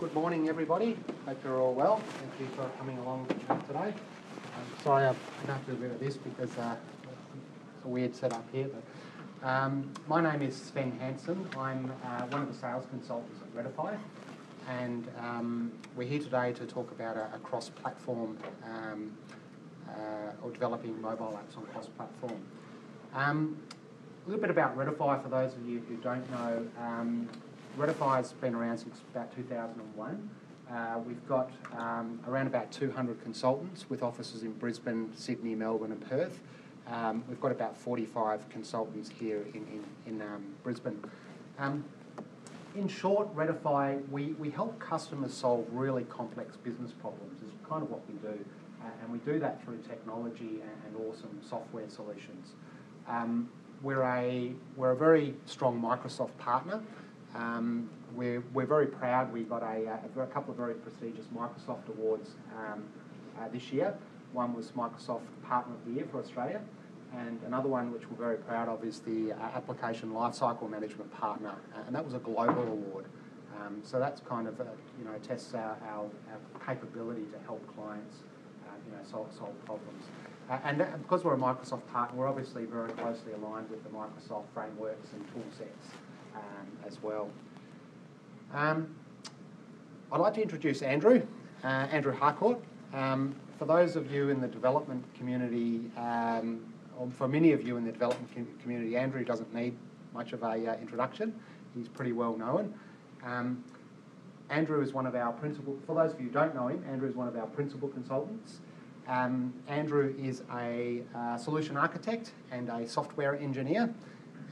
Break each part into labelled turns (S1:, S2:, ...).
S1: Good morning, everybody. Hope you're all well. Thank you for coming along today. Um, sorry, I have to do a bit of this because uh, it's a weird setup here. But um, my name is Sven Hansen. I'm uh, one of the sales consultants at Readify, and um, we're here today to talk about a, a cross-platform um, uh, or developing mobile apps on cross-platform. Um, a little bit about Readify for those of you who don't know. Readify's been around since about 2001. Uh, we've got um, around about 200 consultants with offices in Brisbane, Sydney, Melbourne, and Perth. Um, we've got about 45 consultants here in, in, in um, Brisbane. Um, in short, Readify, we, we help customers solve really complex business problems, is kind of what we do. Uh, and we do that through technology and, and awesome software solutions. Um, we're, a, we're a very strong Microsoft partner. Um, we're, we're very proud. We got a, a, a, couple of very prestigious Microsoft awards um, uh, this year. One was Microsoft Partner of the Year for Australia, and another one which we're very proud of is the uh, Application Lifecycle Management Partner, uh, and that was a global award. Um, so that's kind of, you know, tests our, our, our, capability to help clients, uh, you know, solve, solve problems. Uh, and because we're a Microsoft partner, we're obviously very closely aligned with the Microsoft frameworks and tool sets um, as well. Um, I'd like to introduce Andrew, uh, Andrew Harcourt. Um, for those of you in the development community, um, or for many of you in the development community, Andrew doesn't need much of a uh, introduction. He's pretty well known. Um, Andrew is one of our principal, for those of you who don't know him, Andrew is one of our principal consultants. Um, Andrew is a uh, solution architect and a software engineer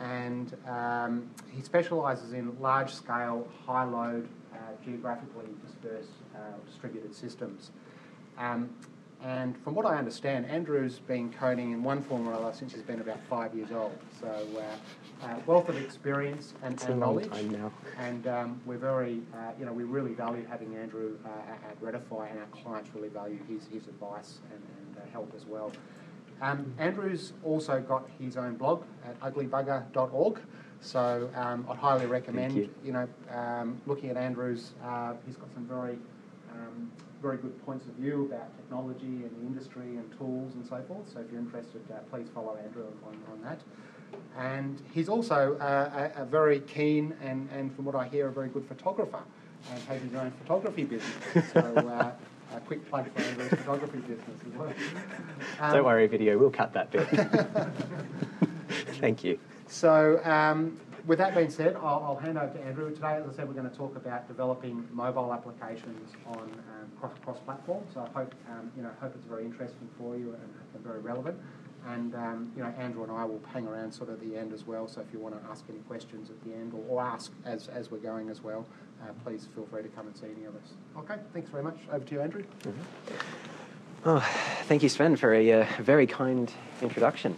S1: and um, he specialises in large scale, high load, uh, geographically dispersed, uh, distributed systems. Um, and from what I understand, Andrew's been coding in one form or other since he's been about five years old. So, uh, uh wealth of experience and, and knowledge. And um, we're very, uh, you know, we really value having Andrew uh, at Readify, and our clients really value his, his advice and, and help as well. Um, Andrew's also got his own blog at uglybugger.org, so um, I'd highly recommend you. you. know um, looking at Andrew's. Uh, he's got some very um, very good points of view about technology and the industry and tools and so forth. So if you're interested, uh, please follow Andrew on, on that. And he's also uh, a, a, very keen and, and from what I hear, a very good photographer and has his own photography business. So uh, quick plug for Andrew's photography business as well.
S2: Um, Don't worry, video, we'll cut that bit. Thank you.
S1: So, um, with that being said, I'll, I'll, hand over to Andrew. Today, as I said, we're going to talk about developing mobile applications on um, cross, cross platform. So I hope um, you know hope it's very interesting for you and, and very relevant. And um, you know, Andrew and I will hang around sort of the end as well. So if you want to ask any questions at the end or, or ask as, as we're going as well, uh, please feel free to come and see any of us. Okay, thanks very much. Over to you, Andrew. Mm-hmm.
S2: Oh, thank you, Sven, for a uh, very kind introduction.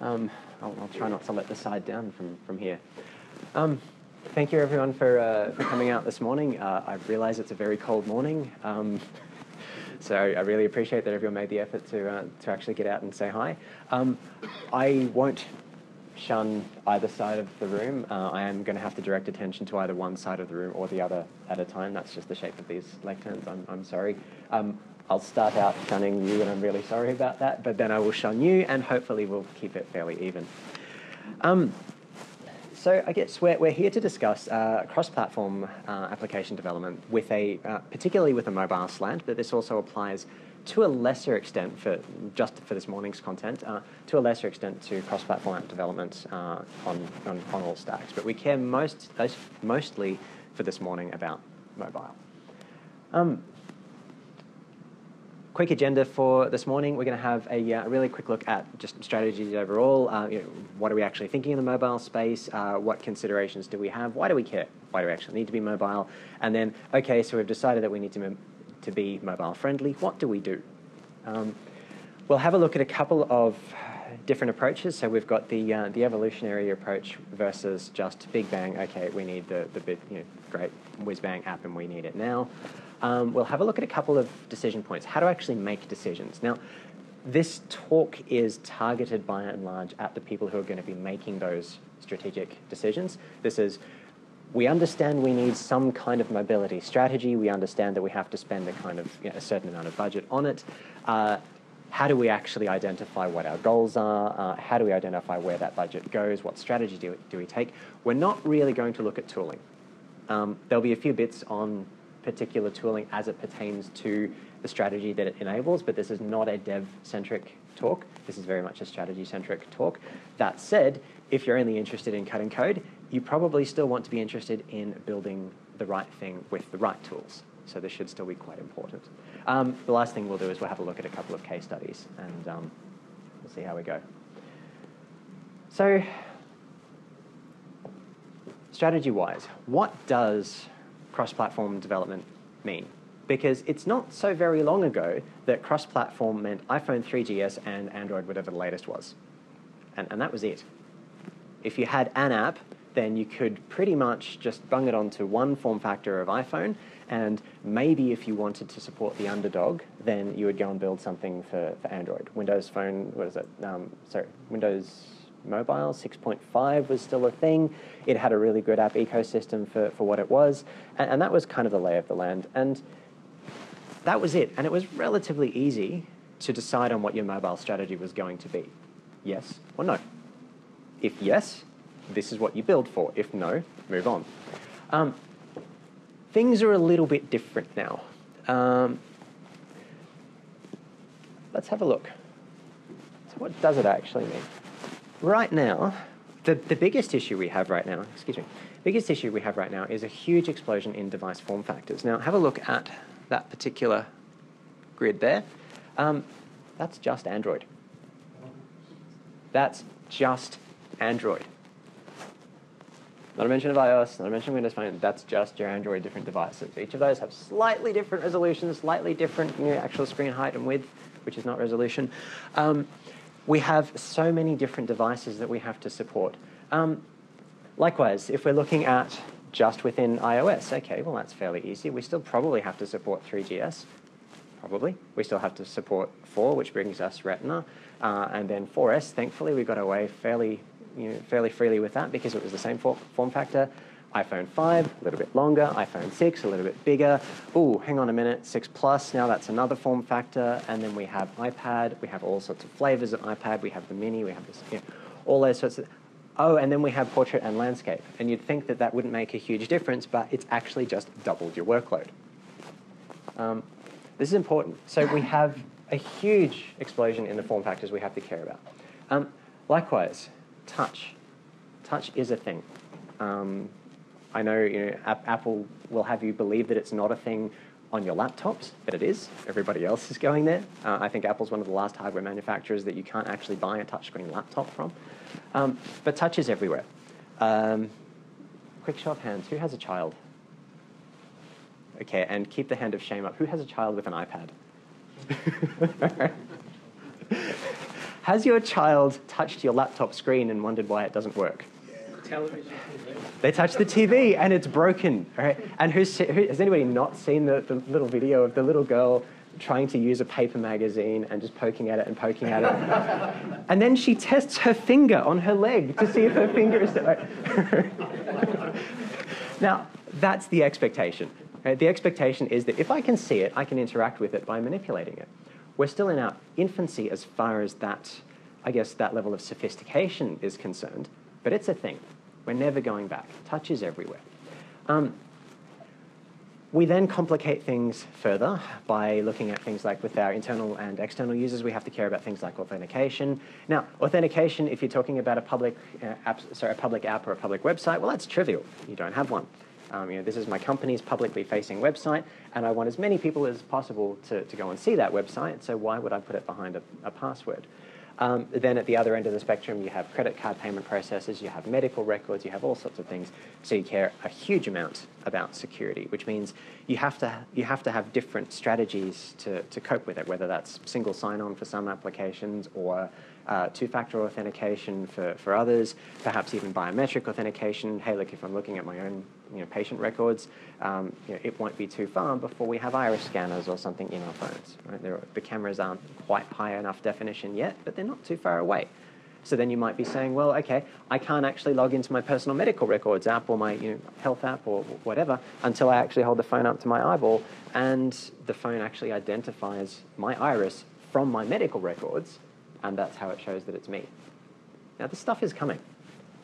S2: Um, I'll, I'll, try not to let the side down from, from here. Um, thank you, everyone, for, uh, for coming out this morning. Uh, I realise it's a very cold morning. Um, so I really appreciate that everyone made the effort to, uh, to actually get out and say hi. Um, I won't shun either side of the room. Uh, I am going to have to direct attention to either one side of the room or the other at a time. That's just the shape of these lecterns. I'm, I'm sorry. Um, I'll start out shunning you, and I'm really sorry about that, but then I will shun you, and hopefully we'll keep it fairly even. Um, so I guess we're, we're here to discuss uh, cross-platform uh, application development with a, uh, particularly with a mobile slant, but this also applies to a lesser extent, for just for this morning's content, uh, to a lesser extent to cross-platform app development uh, on, on, on, all stacks. But we care most, mostly for this morning about mobile. Um, quick agenda for this morning. We're going to have a uh, really quick look at just strategies overall. Uh, you know, what are we actually thinking in the mobile space? Uh, what considerations do we have? Why do we care? Why do we actually need to be mobile? And then, okay, so we've decided that we need to to be mobile friendly, what do we do? Um, we'll have a look at a couple of different approaches. So we've got the uh, the evolutionary approach versus just big bang. Okay, we need the the you know, great whiz bang app, and we need it now. Um, we'll have a look at a couple of decision points. How to actually make decisions. Now, this talk is targeted by and large at the people who are going to be making those strategic decisions. This is we understand we need some kind of mobility strategy. We understand that we have to spend a kind of you know, a certain amount of budget on it. Uh, how do we actually identify what our goals are? Uh, how do we identify where that budget goes? What strategy do, do we take? We're not really going to look at tooling. Um, there'll be a few bits on particular tooling as it pertains to the strategy that it enables, but this is not a dev-centric talk. This is very much a strategy-centric talk. That said, if you're only interested in cutting code, you probably still want to be interested in building the right thing with the right tools. So this should still be quite important. Um, the last thing we'll do is we'll have a look at a couple of case studies and um, we'll see how we go. So strategy-wise, what does cross-platform development mean? Because it's not so very long ago that cross-platform meant iPhone 3GS and Android, whatever the latest was. And, and that was it. If you had an app, then you could pretty much just bung it onto one form factor of iPhone, and maybe if you wanted to support the underdog, then you would go and build something for, for Android. Windows Phone, what is it? Um, sorry, Windows Mobile 6.5 was still a thing. It had a really good app ecosystem for, for what it was, and, and that was kind of the lay of the land. And that was it. And it was relatively easy to decide on what your mobile strategy was going to be. Yes or no. If yes, this is what you build for. If no, move on. Um, things are a little bit different now. Um, let's have a look. So what does it actually mean? Right now, the, the biggest issue we have right now, excuse me, biggest issue we have right now is a huge explosion in device form factors. Now, have a look at that particular grid there. Um, that's just Android. That's just Android. Not a mention of iOS, not a mention of Windows Phone. That's just your Android different devices. Each of those have slightly different resolutions, slightly different you know, actual screen height and width, which is not resolution. Um, we have so many different devices that we have to support. Um, likewise, if we're looking at just within iOS, okay, well that's fairly easy. We still probably have to support 3GS, probably. We still have to support 4, which brings us Retina, uh, and then 4S. Thankfully, we got away fairly you know, fairly freely with that because it was the same form factor. iPhone 5, a little bit longer. iPhone 6, a little bit bigger. Oh, hang on a minute, 6 Plus, now that's another form factor. And then we have iPad. We have all sorts of flavors of iPad. We have the Mini. We have this, you know, all those sorts of... Oh, and then we have portrait and landscape. And you'd think that that wouldn't make a huge difference, but it's actually just doubled your workload. Um, this is important. So we have a huge explosion in the form factors we have to care about. Um, likewise, touch. Touch is a thing. Um, I know, you know Apple will have you believe that it's not a thing on your laptops, but it is. Everybody else is going there. Uh, I think Apple's one of the last hardware manufacturers that you can't actually buy a touchscreen laptop from. Um, but touch is everywhere. Um, quick show of hands. Who has a child? Okay, and keep the hand of shame up. Who has a child with an iPad? Has your child touched your laptop screen and wondered why it doesn't work?
S3: Television.
S2: They touch the TV and it's broken. Right? And who's, who, has anybody not seen the, the little video of the little girl trying to use a paper magazine and just poking at it and poking at it. and then she tests her finger on her leg to see if her finger is. now, that's the expectation. Right? The expectation is that if I can see it, I can interact with it by manipulating it. We're still in our infancy as far as that, I guess, that level of sophistication is concerned, but it's a thing. We're never going back. Touch is everywhere. Um, we then complicate things further by looking at things like with our internal and external users, we have to care about things like authentication. Now, authentication, if you're talking about a public, uh, app, sorry, a public app or a public website, well, that's trivial. You don't have one. Um, you know, this is my company's publicly facing website, and I want as many people as possible to, to go and see that website, so why would I put it behind a, a password? Um, then at the other end of the spectrum, you have credit card payment processors, you have medical records, you have all sorts of things. So you care a huge amount about security, which means you have to, you have, to have different strategies to, to cope with it, whether that's single sign-on for some applications or uh, two-factor authentication for, for others, perhaps even biometric authentication. Hey, look, if I'm looking at my own you know, patient records, um, you know, it won't be too far before we have iris scanners or something in our phones. Right? the cameras aren't quite high enough definition yet, but they're not too far away. So then you might be saying, well, okay, I can't actually log into my personal medical records app or my you know, health app or whatever until I actually hold the phone up to my eyeball and the phone actually identifies my iris from my medical records and that's how it shows that it's me. Now, this stuff is coming.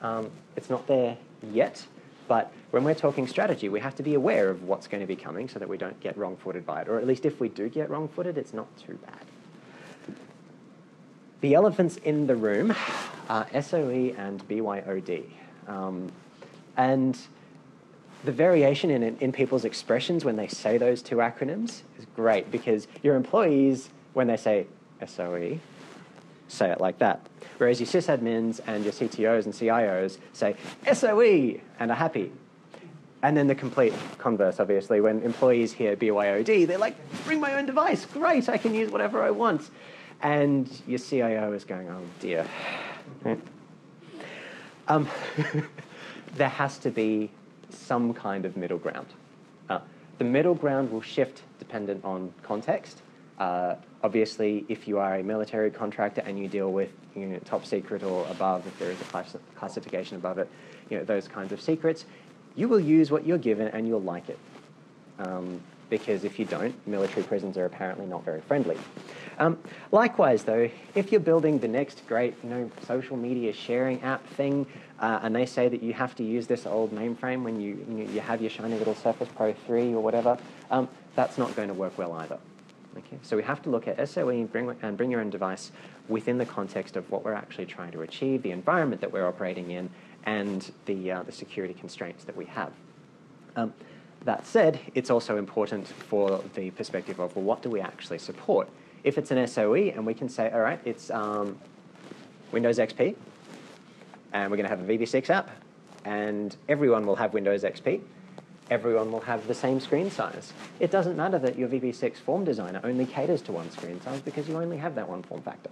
S2: Um, it's not there yet, but when we're talking strategy, we have to be aware of what's going to be coming so that we don't get wrong-footed by it. Or at least if we do get wrong-footed, it's not too bad. The elephants in the room are SOE and BYOD. Um, and the variation in, in people's expressions when they say those two acronyms is great because your employees, when they say SOE, say it like that. Whereas your sysadmins and your CTOs and CIOs say SOE and are happy. And then the complete converse, obviously, when employees hear BYOD, they're like, bring my own device, great, I can use whatever I want and your CIO is going, oh dear. Um, there has to be some kind of middle ground. Uh, the middle ground will shift dependent on context. Uh, obviously, if you are a military contractor and you deal with you know, top secret or above, if there is a class classification above it, you know, those kinds of secrets, you will use what you're given and you'll like it. Um, because if you don't, military prisons are apparently not very friendly. Um, likewise, though, if you're building the next great you know, social media sharing app thing, uh, and they say that you have to use this old mainframe when you, you, you have your shiny little Surface Pro 3 or whatever, um, that's not going to work well either. Okay? So we have to look at SOE and bring, and bring your own device within the context of what we're actually trying to achieve, the environment that we're operating in, and the, uh, the security constraints that we have. Um, that said, it's also important for the perspective of, well, what do we actually support? If it's an SOE and we can say, all right, it's um, Windows XP, and we're going to have a VB6 app, and everyone will have Windows XP, everyone will have the same screen size. It doesn't matter that your VB6 form designer only caters to one screen size because you only have that one form factor.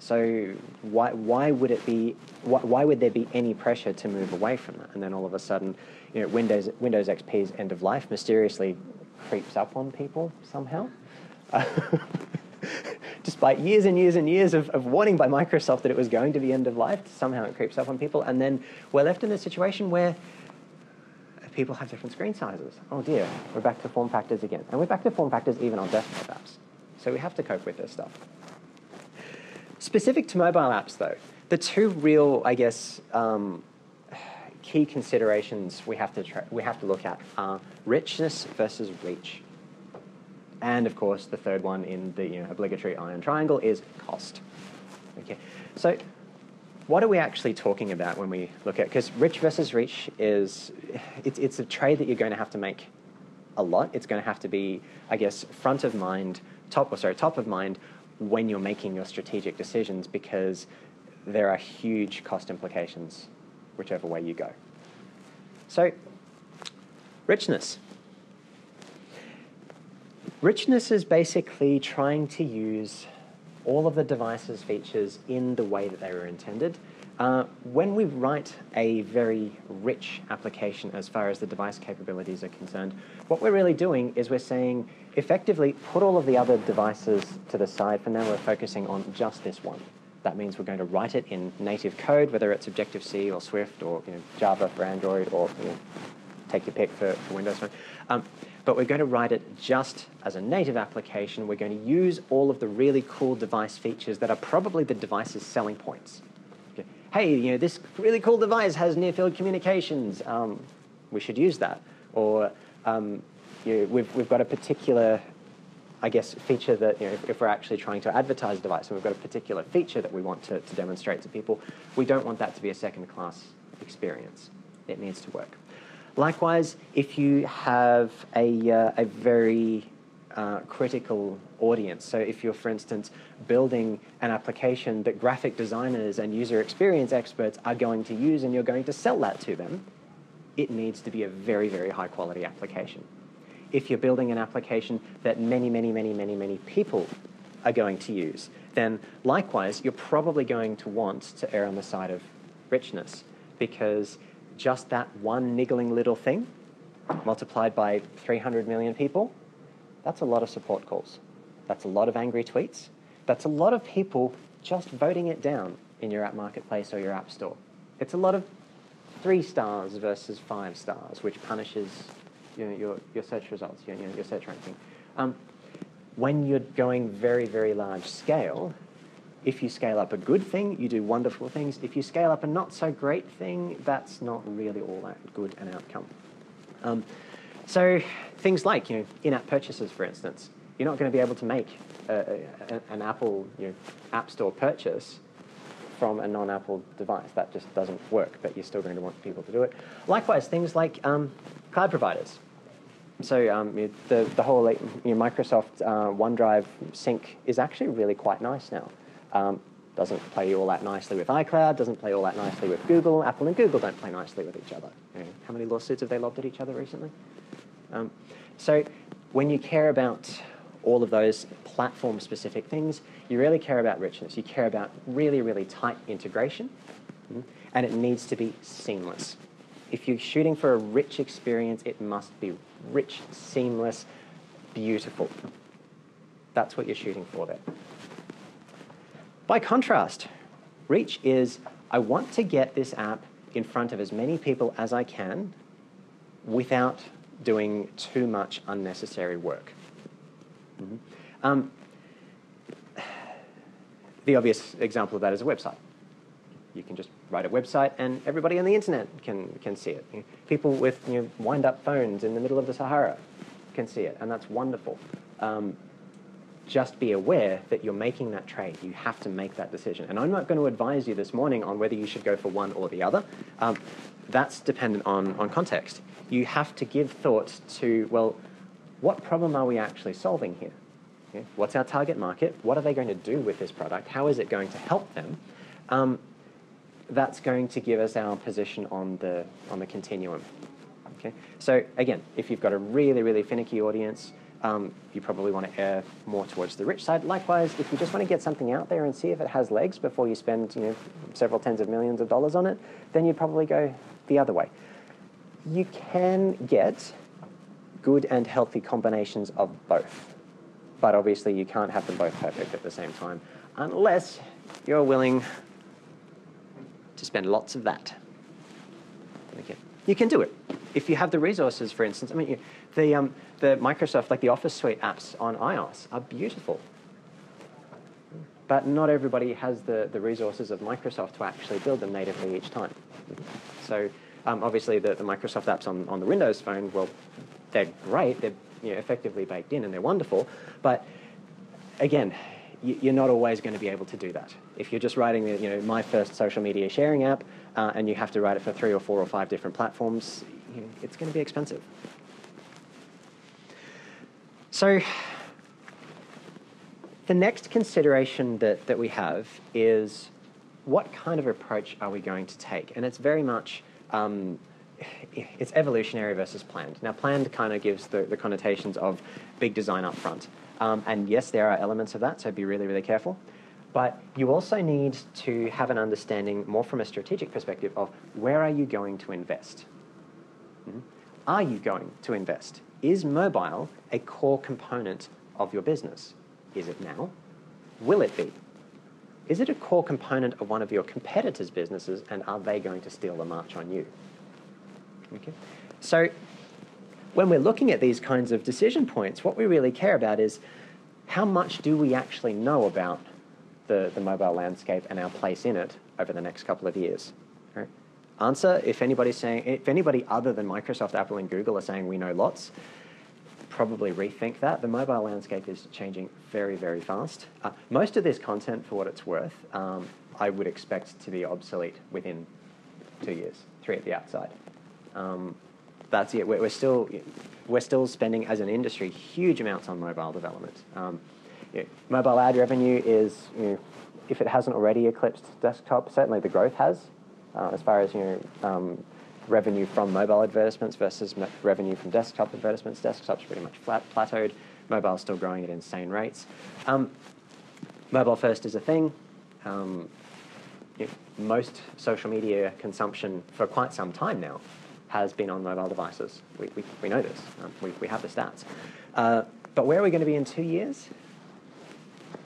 S2: So why, why would it be, why, why would there be any pressure to move away from that? And then all of a sudden, you know, Windows, Windows XP's end of life mysteriously creeps up on people somehow. Uh, despite years and years and years of, of warning by Microsoft that it was going to be end of life, somehow it creeps up on people. And then we're left in a situation where people have different screen sizes. Oh dear, we're back to form factors again. And we're back to form factors even on desktop apps. So we have to cope with this stuff. Specific to mobile apps, though, the two real, I guess, um, key considerations we have to we have to look at are richness versus reach, and of course the third one in the you know, obligatory iron triangle is cost. Okay, so what are we actually talking about when we look at because rich versus reach is it's it's a trade that you're going to have to make a lot. It's going to have to be, I guess, front of mind, top or sorry, top of mind when you're making your strategic decisions because there are huge cost implications whichever way you go. So, richness. Richness is basically trying to use all of the device's features in the way that they were intended. Uh, when we write a very rich application as far as the device capabilities are concerned, what we're really doing is we're saying effectively put all of the other devices to the side. For now, we're focusing on just this one. That means we're going to write it in native code, whether it's Objective-C or Swift or you know, Java for Android or you know, take your pick for, for Windows Phone. Um, but we're going to write it just as a native application. We're going to use all of the really cool device features that are probably the device's selling points. Okay. Hey, you know, this really cool device has near-field communications. Um, we should use that. Or um, you know, we've, we've got a particular I guess, feature that, you know, if, if, we're actually trying to advertise a device and we've got a particular feature that we want to, to demonstrate to people, we don't want that to be a second class experience. It needs to work. Likewise, if you have a, uh, a very uh, critical audience, so if you're, for instance, building an application that graphic designers and user experience experts are going to use and you're going to sell that to them, it needs to be a very, very high quality application. If you're building an application that many, many, many, many, many people are going to use, then likewise, you're probably going to want to err on the side of richness because just that one niggling little thing multiplied by 300 million people, that's a lot of support calls. That's a lot of angry tweets. That's a lot of people just voting it down in your app marketplace or your app store. It's a lot of three stars versus five stars, which punishes you know, your, your search results, your, your search ranking. Um, when you're going very, very large scale, if you scale up a good thing, you do wonderful things. If you scale up a not so great thing, that's not really all that good an outcome. Um, so things like you know, in-app purchases, for instance, you're not going to be able to make a, a, an Apple you know, App Store purchase from a non-Apple device. That just doesn't work, but you're still going to want people to do it. Likewise, things like um, cloud providers. So um, the, the whole you know, Microsoft uh, OneDrive sync is actually really quite nice now. Um, doesn't play all that nicely with iCloud, doesn't play all that nicely with Google. Apple and Google don't play nicely with each other. How many lawsuits have they lobbed at each other recently? Um, so when you care about all of those platform-specific things, you really care about richness. You care about really, really tight integration, mm-hmm, and it needs to be seamless. If you're shooting for a rich experience, it must be rich, seamless, beautiful. That's what you're shooting for there. By contrast, reach is I want to get this app in front of as many people as I can without doing too much unnecessary work. Mm -hmm. um, the obvious example of that is a website. You can just write a website and everybody on the internet can, can see it. People with you know, wind-up phones in the middle of the Sahara can see it, and that's wonderful. Um, just be aware that you're making that trade. You have to make that decision. And I'm not going to advise you this morning on whether you should go for one or the other. Um, that's dependent on, on context you have to give thought to, well, what problem are we actually solving here? Okay? What's our target market? What are they going to do with this product? How is it going to help them? Um, that's going to give us our position on the, on the continuum. Okay? So again, if you've got a really, really finicky audience, um, you probably want to err more towards the rich side. Likewise, if you just want to get something out there and see if it has legs before you spend you know, several tens of millions of dollars on it, then you'd probably go the other way you can get good and healthy combinations of both. But obviously you can't have them both perfect at the same time unless you're willing to spend lots of that. Okay. You can do it. If you have the resources, for instance, I mean, you, the, um, the Microsoft, like the Office Suite apps on iOS are beautiful. But not everybody has the, the resources of Microsoft to actually build them natively each time. So um, obviously, the, the Microsoft apps on, on the Windows phone, well, they're great. They're you know, effectively baked in and they're wonderful. But again, you're not always going to be able to do that. If you're just writing the, you know, my first social media sharing app uh, and you have to write it for three or four or five different platforms, you know, it's going to be expensive. So the next consideration that, that we have is what kind of approach are we going to take? And it's very much um, it's evolutionary versus planned. Now, planned kind of gives the, the connotations of big design up front. Um, and yes, there are elements of that, so be really, really careful. But you also need to have an understanding more from a strategic perspective of where are you going to invest? Mm-hmm. Are you going to invest? Is mobile a core component of your business? Is it now? Will it be? Is it a core component of one of your competitors' businesses and are they going to steal the march on you? Okay. So when we're looking at these kinds of decision points, what we really care about is how much do we actually know about the, the mobile landscape and our place in it over the next couple of years? Right? Answer, if anybody's saying, if anybody other than Microsoft, Apple, and Google are saying we know lots, probably rethink that. The mobile landscape is changing very, very fast. Uh, most of this content, for what it's worth, um, I would expect to be obsolete within two years, three at the outside. Um, that's it. We're, still we're still spending as an industry huge amounts on mobile development. Um, know, mobile ad revenue is, you know, if it hasn't already eclipsed desktop, certainly the growth has, uh, as far as you know um, revenue from mobile advertisements versus revenue from desktop advertisements. Desktop's pretty much flat, plateaued. Mobile's still growing at insane rates. Um, mobile first is a thing. Um, most social media consumption for quite some time now has been on mobile devices. We, we, we know this. Um, we, we have the stats. Uh, but where are we going to be in two years?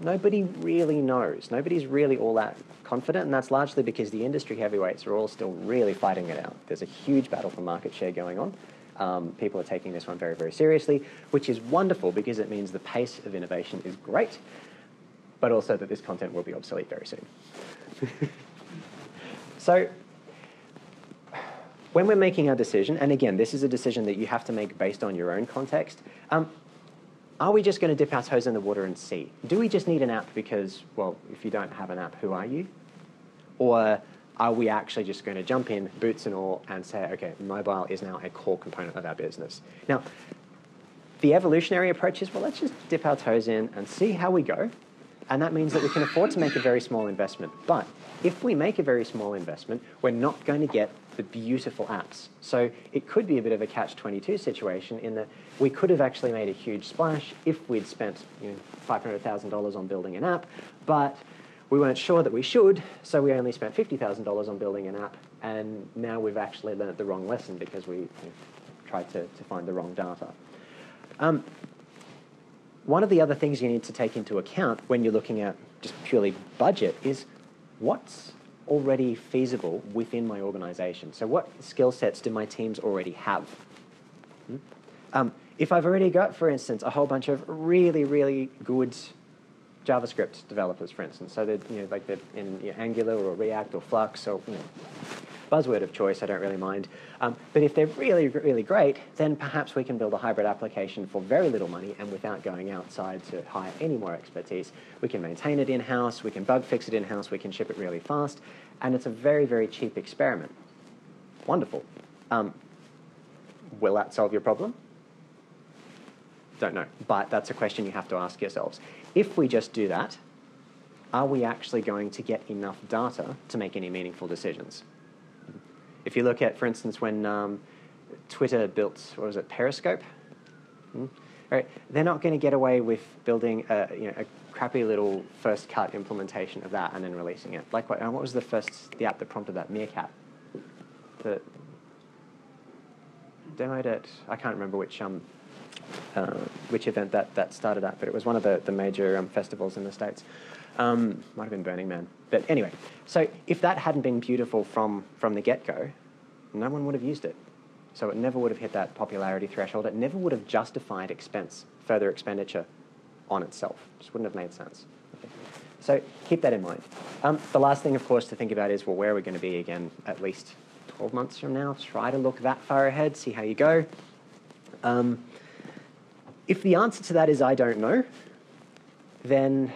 S2: Nobody really knows. Nobody's really all that confident, and that's largely because the industry heavyweights are all still really fighting it out. There's a huge battle for market share going on. Um, people are taking this one very, very seriously, which is wonderful because it means the pace of innovation is great, but also that this content will be obsolete very soon. so when we're making our decision, and again, this is a decision that you have to make based on your own context, um, are we just going to dip our toes in the water and see? Do we just need an app because, well, if you don't have an app, who are you? Or are we actually just going to jump in, boots and all, and say, okay, mobile is now a core component of our business? Now, the evolutionary approach is, well, let's just dip our toes in and see how we go. And that means that we can afford to make a very small investment. But if we make a very small investment, we're not going to get the beautiful apps. So it could be a bit of a catch-22 situation in that we could have actually made a huge splash if we'd spent you know, $500,000 on building an app, but we weren't sure that we should, so we only spent $50,000 on building an app, and now we've actually learned the wrong lesson because we you know, tried to, to find the wrong data. Um, one of the other things you need to take into account when you're looking at just purely budget is what's already feasible within my organization. So what skill sets do my teams already have? Hmm? Um, if I've already got, for instance, a whole bunch of really, really good JavaScript developers, for instance, so they're, you know, like they're in you know, Angular or React or Flux or you know, buzzword of choice, I don't really mind. Um, but if they're really, really great, then perhaps we can build a hybrid application for very little money and without going outside to hire any more expertise. We can maintain it in-house, we can bug fix it in-house, we can ship it really fast, and it's a very, very cheap experiment. Wonderful. Um, will that solve your problem? Don't know, but that's a question you have to ask yourselves. If we just do that, are we actually going to get enough data to make any meaningful decisions? If you look at, for instance, when um, Twitter built, what was it, Periscope? Hmm? Right, they're not going to get away with building a, you know, a crappy little first cut implementation of that and then releasing it. Like what, was the first, the app that prompted that? Meerkat. The demoed it, I can't remember which, um, uh, which event that, that started at, but it was one of the, the major um, festivals in the States. Um, might have been Burning Man. But anyway, so if that hadn't been beautiful from, from the get-go, no one would have used it. So it never would have hit that popularity threshold. It never would have justified expense, further expenditure on itself. It just wouldn't have made sense. Okay. So keep that in mind. Um, the last thing, of course, to think about is, well, where are we going to be again at least 12 months from now? Try to look that far ahead, see how you go. Um, if the answer to that is I don't know, then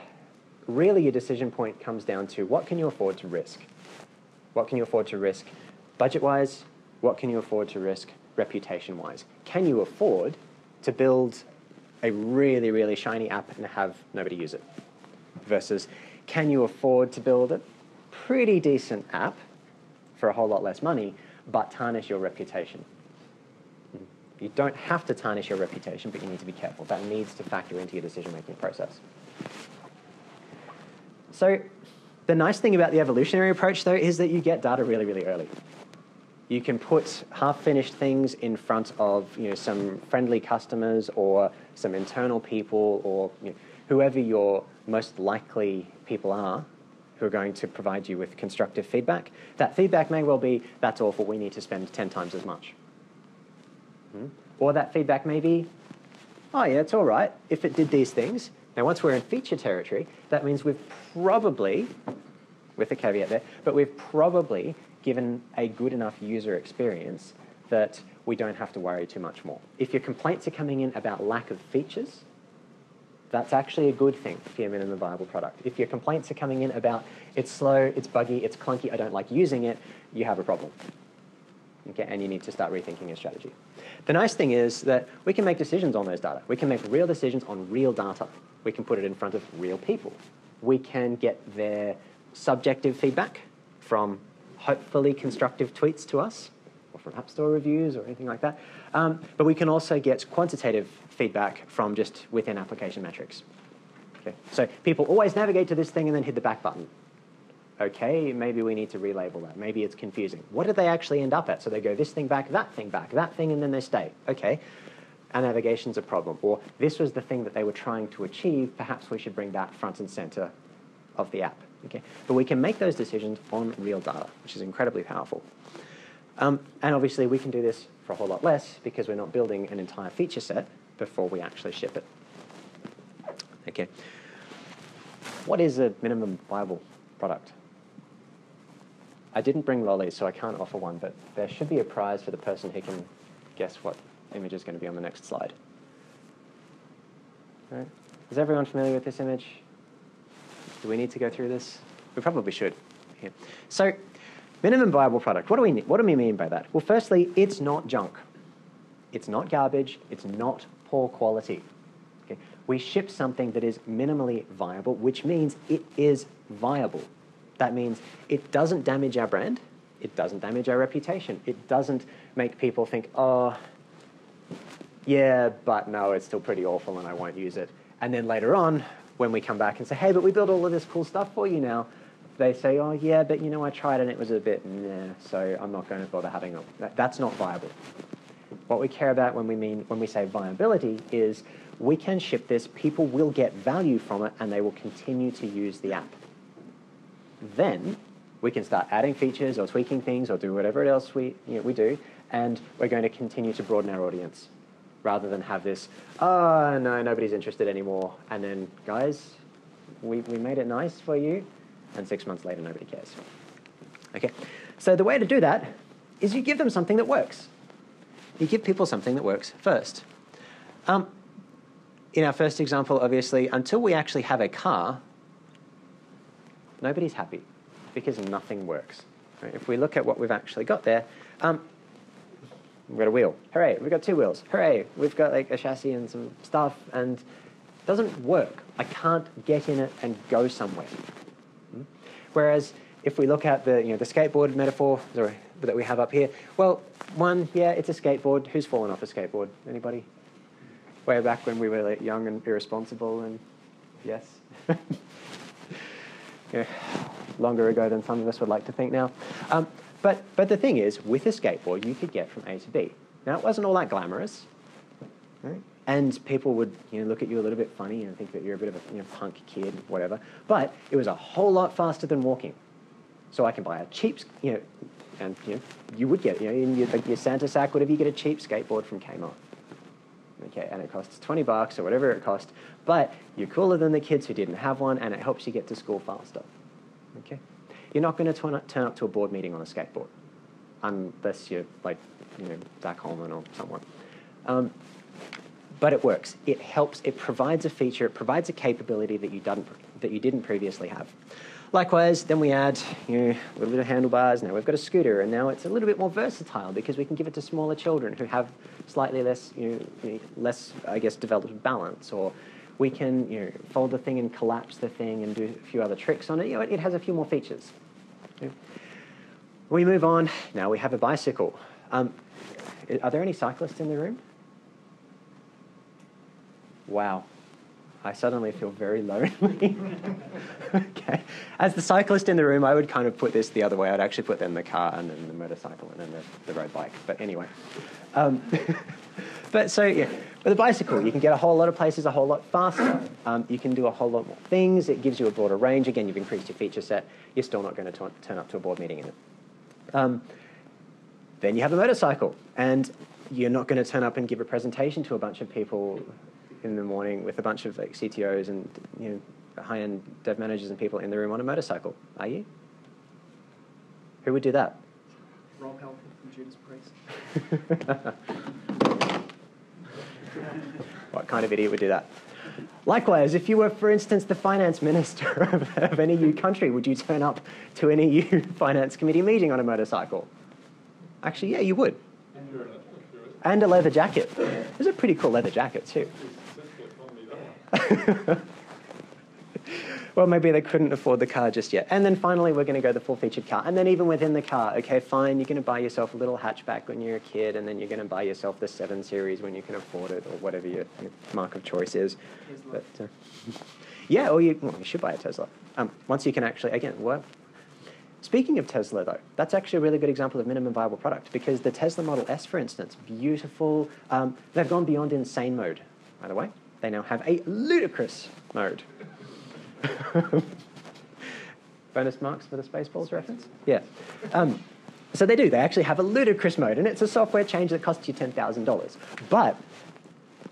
S2: really your decision point comes down to what can you afford to risk? What can you afford to risk budget-wise? What can you afford to risk reputation-wise? Can you afford to build a really, really shiny app and have nobody use it? Versus, can you afford to build a pretty decent app for a whole lot less money, but tarnish your reputation? Mm. You don't have to tarnish your reputation, but you need to be careful. That needs to factor into your decision-making process. So the nice thing about the evolutionary approach, though, is that you get data really, really early. You can put half-finished things in front of you know, some friendly customers or some internal people or you know, whoever your most likely people are who are going to provide you with constructive feedback. That feedback may well be, that's awful, we need to spend 10 times as much. Hmm? Or that feedback may be, oh yeah, it's all right if it did these things, now, once we're in feature territory, that means we've probably, with a caveat there, but we've probably given a good enough user experience that we don't have to worry too much more. If your complaints are coming in about lack of features, that's actually a good thing for your minimum viable product. If your complaints are coming in about it's slow, it's buggy, it's clunky, I don't like using it, you have a problem. Okay, and you need to start rethinking your strategy. The nice thing is that we can make decisions on those data. We can make real decisions on real data we can put it in front of real people. We can get their subjective feedback from hopefully constructive tweets to us, or from App Store reviews or anything like that. Um, but we can also get quantitative feedback from just within application metrics. Okay. So people always navigate to this thing and then hit the back button. Okay, maybe we need to relabel that. Maybe it's confusing. What do they actually end up at? So they go this thing back, that thing back, that thing, and then they stay. Okay, our navigation's a problem, or this was the thing that they were trying to achieve, perhaps we should bring that front and center of the app. Okay? But we can make those decisions on real data, which is incredibly powerful. Um, and obviously, we can do this for a whole lot less because we're not building an entire feature set before we actually ship it. Okay. What is a minimum viable product? I didn't bring lollies, so I can't offer one, but there should be a prize for the person who can guess what image is going to be on the next slide. Right. Is everyone familiar with this image? Do we need to go through this? We probably should. Yeah. So, minimum viable product. What do we what do we mean by that? Well, firstly, it's not junk. It's not garbage. It's not poor quality. Okay? We ship something that is minimally viable, which means it is viable. That means it doesn't damage our brand. It doesn't damage our reputation. It doesn't make people think, oh, yeah, but no, it's still pretty awful and I won't use it. And then later on, when we come back and say, hey, but we built all of this cool stuff for you now, they say, oh, yeah, but you know, I tried and it was a bit, nah, so I'm not going to bother having it. That's not viable. What we care about when we mean when we say viability is we can ship this, people will get value from it, and they will continue to use the app. Then we can start adding features or tweaking things or do whatever else we, you know, we do, and we're going to continue to broaden our audience rather than have this, oh, no, nobody's interested anymore. And then, guys, we, we made it nice for you, and six months later, nobody cares. Okay, so the way to do that is you give them something that works. You give people something that works first. Um, in our first example, obviously, until we actually have a car, nobody's happy because nothing works. Right? If we look at what we've actually got there, um, we've got a wheel. Hooray, we've got two wheels. Hooray, we've got like a chassis and some stuff, and it doesn't work. I can't get in it and go somewhere. Hmm? Whereas if we look at the, you know, the skateboard metaphor sorry, that we have up here, well, one, yeah, it's a skateboard. Who's fallen off a skateboard? Anybody? Way back when we were like, young and irresponsible, and yes. yeah, longer ago than some of us would like to think now. Um, but, but the thing is, with a skateboard, you could get from A to B. Now, it wasn't all that glamorous, right? and people would you know, look at you a little bit funny and think that you're a bit of a you know, punk kid, whatever. But it was a whole lot faster than walking. So I can buy a cheap, you know, and you know, you would get, you know, in your, your Santa sack, whatever, you get a cheap skateboard from Kmart. Okay, and it costs 20 bucks or whatever it cost, but you're cooler than the kids who didn't have one, and it helps you get to school faster. Okay, you're not going to turn up, up to a board meeting on a skateboard, unless you're like, you know, Zach Holman or someone. Um, but it works. It helps. It provides a feature. It provides a capability that you didn't that you didn't previously have. Likewise, then we add you know, a little bit of handlebars. Now we've got a scooter, and now it's a little bit more versatile because we can give it to smaller children who have slightly less, you know, less, I guess, developed balance. Or we can you know, fold the thing and collapse the thing and do a few other tricks on it. You know, it, has a few more features. We move on. Now we have a bicycle. Um, are there any cyclists in the room? Wow. I suddenly feel very lonely. okay. As the cyclist in the room, I would kind of put this the other way. I'd actually put them the car and then the motorcycle and then the, the road bike. But anyway. Um, but so, yeah. With a bicycle, you can get a whole lot of places a whole lot faster. Um, you can do a whole lot more things. It gives you a broader range. Again, you've increased your feature set. You're still not going to turn up to a board meeting in it. Um, then you have a motorcycle. And you're not going to turn up and give a presentation to a bunch of people in the morning with a bunch of like CTOs and you know, high-end dev managers and people in the room on a motorcycle, are you? Who would do that?
S3: Rob Halford from Judas Priest.
S2: what kind of idiot would do that? Likewise, if you were, for instance, the finance minister of, of an EU country, would you turn up to an EU finance committee meeting on a motorcycle? Actually, yeah, you would. And a leather jacket. It's a pretty cool leather jacket, too. Well, maybe they couldn't afford the car just yet. And then finally, we're going to go the full featured car. And then even within the car, okay, fine, you're going to buy yourself a little hatchback when you're a kid, and then you're going to buy yourself the 7 Series when you can afford it, or whatever your, your mark of choice is. But, uh, yeah, or you, well, you should buy a Tesla. Um, once you can actually, again, what? Speaking of Tesla, though, that's actually a really good example of minimum viable product because the Tesla Model S, for instance, beautiful. Um, they've gone beyond insane mode, by the way. They now have a ludicrous mode. Bonus marks for the Spaceballs reference? Yeah. Um, so they do. They actually have a ludicrous mode, and it's a software change that costs you $10,000. But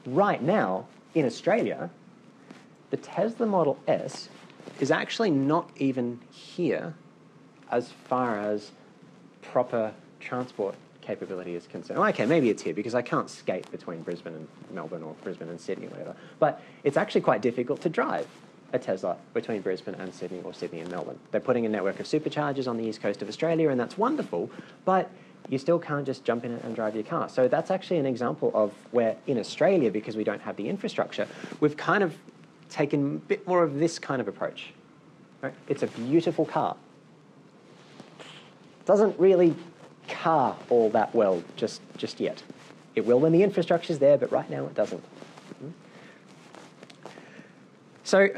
S2: right now, in Australia, the Tesla Model S is actually not even here as far as proper transport capability is concerned. Well, okay, maybe it's here because I can't skate between Brisbane and Melbourne or Brisbane and Sydney or whatever. But it's actually quite difficult to drive a Tesla between Brisbane and Sydney or Sydney and Melbourne. They're putting a network of superchargers on the east coast of Australia, and that's wonderful, but you still can't just jump in it and drive your car. So that's actually an example of where in Australia, because we don't have the infrastructure, we've kind of taken a bit more of this kind of approach. Right? It's a beautiful car. Doesn't really car all that well just, just yet. It will when the infrastructure's there, but right now it doesn't. Hmm? So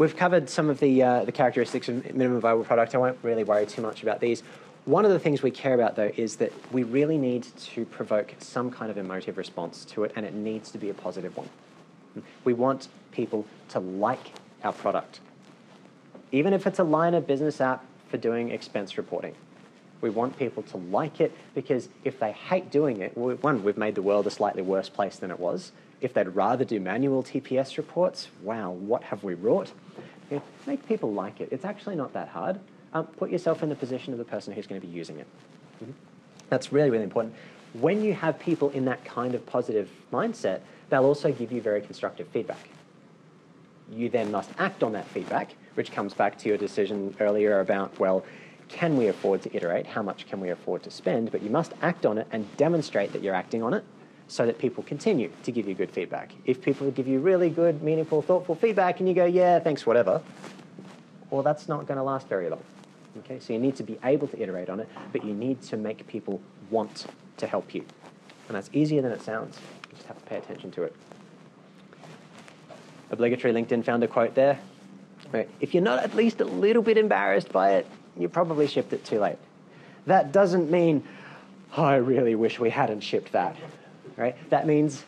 S2: we've covered some of the, uh, the characteristics of minimum viable product. I won't really worry too much about these. One of the things we care about, though, is that we really need to provoke some kind of emotive response to it, and it needs to be a positive one. We want people to like our product. Even if it's a line of business app for doing expense reporting. We want people to like it because if they hate doing it, one, we've made the world a slightly worse place than it was. If they'd rather do manual TPS reports, wow, what have we wrought? Make people like it. It's actually not that hard. Um, put yourself in the position of the person who's going to be using it. Mm -hmm. That's really, really important. When you have people in that kind of positive mindset, they'll also give you very constructive feedback. You then must act on that feedback which comes back to your decision earlier about, well, can we afford to iterate? How much can we afford to spend? But you must act on it and demonstrate that you're acting on it so that people continue to give you good feedback. If people give you really good, meaningful, thoughtful feedback and you go, yeah, thanks, whatever, well, that's not going to last very long. Okay, so you need to be able to iterate on it, but you need to make people want to help you. And that's easier than it sounds. You just have to pay attention to it. Obligatory LinkedIn founder quote there. Right? If you're not at least a little bit embarrassed by it, you probably shipped it too late. That doesn't mean, oh, I really wish we hadn't shipped that. Right? That means,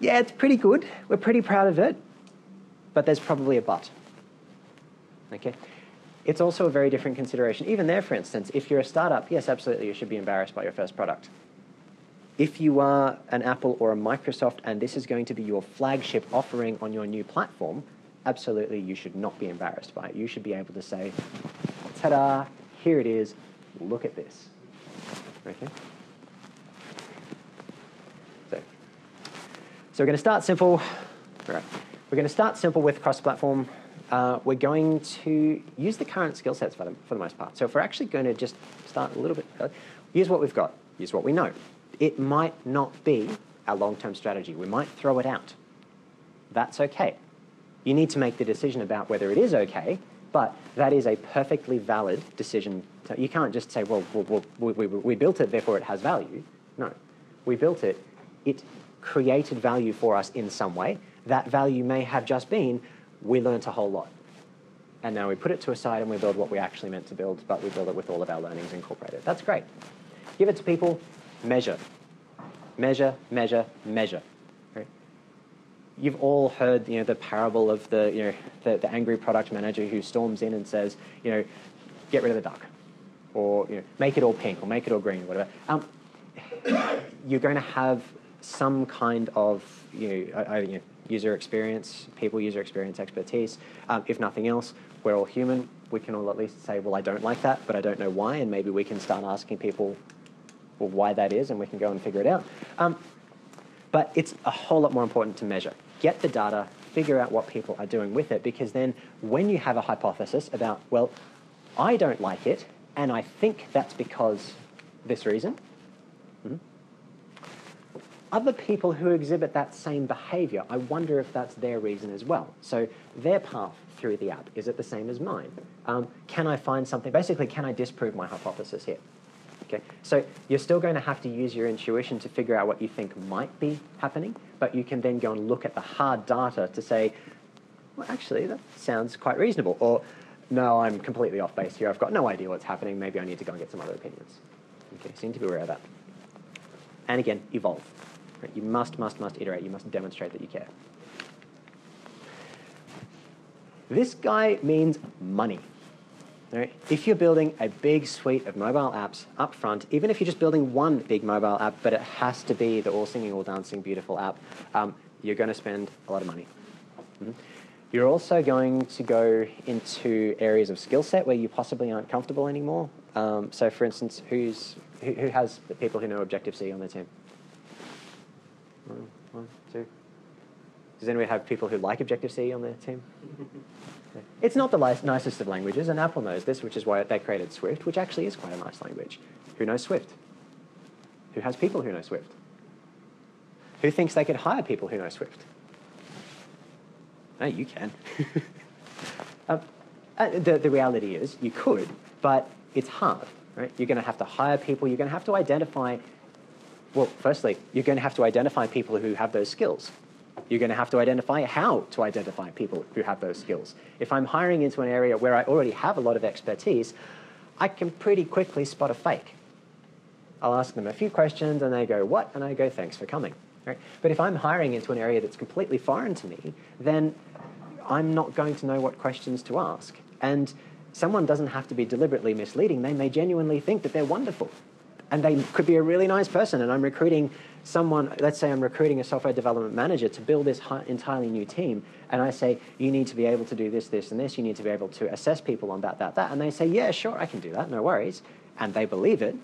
S2: yeah, it's pretty good. We're pretty proud of it, but there's probably a but. Okay? It's also a very different consideration. Even there, for instance, if you're a startup, yes, absolutely, you should be embarrassed by your first product. If you are an Apple or a Microsoft and this is going to be your flagship offering on your new platform, absolutely you should not be embarrassed by it. You should be able to say, ta-da, here it is, look at this. Okay? So we're going to start simple. Right. We're going to start simple with cross-platform. Uh, we're going to use the current skill sets for the, for the most part. So if we're actually going to just start a little bit, uh, use what we've got, use what we know. It might not be our long-term strategy. We might throw it out. That's okay you need to make the decision about whether it is okay, but that is a perfectly valid decision. You can't just say, well, we, we, we built it, therefore it has value. No, we built it. It created value for us in some way. That value may have just been, we learnt a whole lot. And now we put it to a side and we build what we actually meant to build, but we build it with all of our learnings incorporated. That's great. Give it to people, measure. Measure, measure, measure you've all heard you know, the parable of the, you know, the, the, angry product manager who storms in and says, you know, get rid of the duck, or you know, make it all pink, or make it all green, or whatever. Um, you're going to have some kind of you know, you know, user experience, people user experience expertise. Um, if nothing else, we're all human. We can all at least say, well, I don't like that, but I don't know why, and maybe we can start asking people well, why that is, and we can go and figure it out. Um, but it's a whole lot more important to measure. Get the data, figure out what people are doing with it, because then when you have a hypothesis about, well, I don't like it, and I think that's because this reason, other people who exhibit that same behavior, I wonder if that's their reason as well. So their path through the app, is it the same as mine? Um, can I find something, basically, can I disprove my hypothesis here? Okay, so you're still going to have to use your intuition to figure out what you think might be happening, but you can then go and look at the hard data to say, well, actually, that sounds quite reasonable. Or no, I'm completely off base here. I've got no idea what's happening. Maybe I need to go and get some other opinions. Okay, so you need to be aware of that. And again, evolve. Right? You must, must, must iterate. You must demonstrate that you care. This guy means money. Right? If you're building a big suite of mobile apps up front, even if you're just building one big mobile app, but it has to be the all singing, all dancing, beautiful app, um, you're going to spend a lot of money. Mm -hmm. You're also going to go into areas of skill set where you possibly aren't comfortable anymore. Um, so, for instance, who's, who, who has the people who know Objective-C on their team? One, one, two. Does anyone have people who like Objective-C on their team? It's not the nicest of languages, and Apple knows this, which is why they created Swift, which actually is quite a nice language. Who knows Swift? Who has people who know Swift? Who thinks they could hire people who know Swift? No, you can. um, uh, the, the reality is you could, but it's hard, right? You're going to have to hire people. You're going to have to identify, well, firstly, you're going to have to identify people who have those skills. You're going to have to identify how to identify people who have those skills. If I'm hiring into an area where I already have a lot of expertise, I can pretty quickly spot a fake. I'll ask them a few questions and they go, what? And I go, thanks for coming. Right? But if I'm hiring into an area that's completely foreign to me, then I'm not going to know what questions to ask. And someone doesn't have to be deliberately misleading. They may genuinely think that they're wonderful. And they could be a really nice person. And I'm recruiting someone, let's say I'm recruiting a software development manager to build this entirely new team. And I say, you need to be able to do this, this, and this. You need to be able to assess people on that, that, that. And they say, yeah, sure, I can do that. No worries. And they believe it.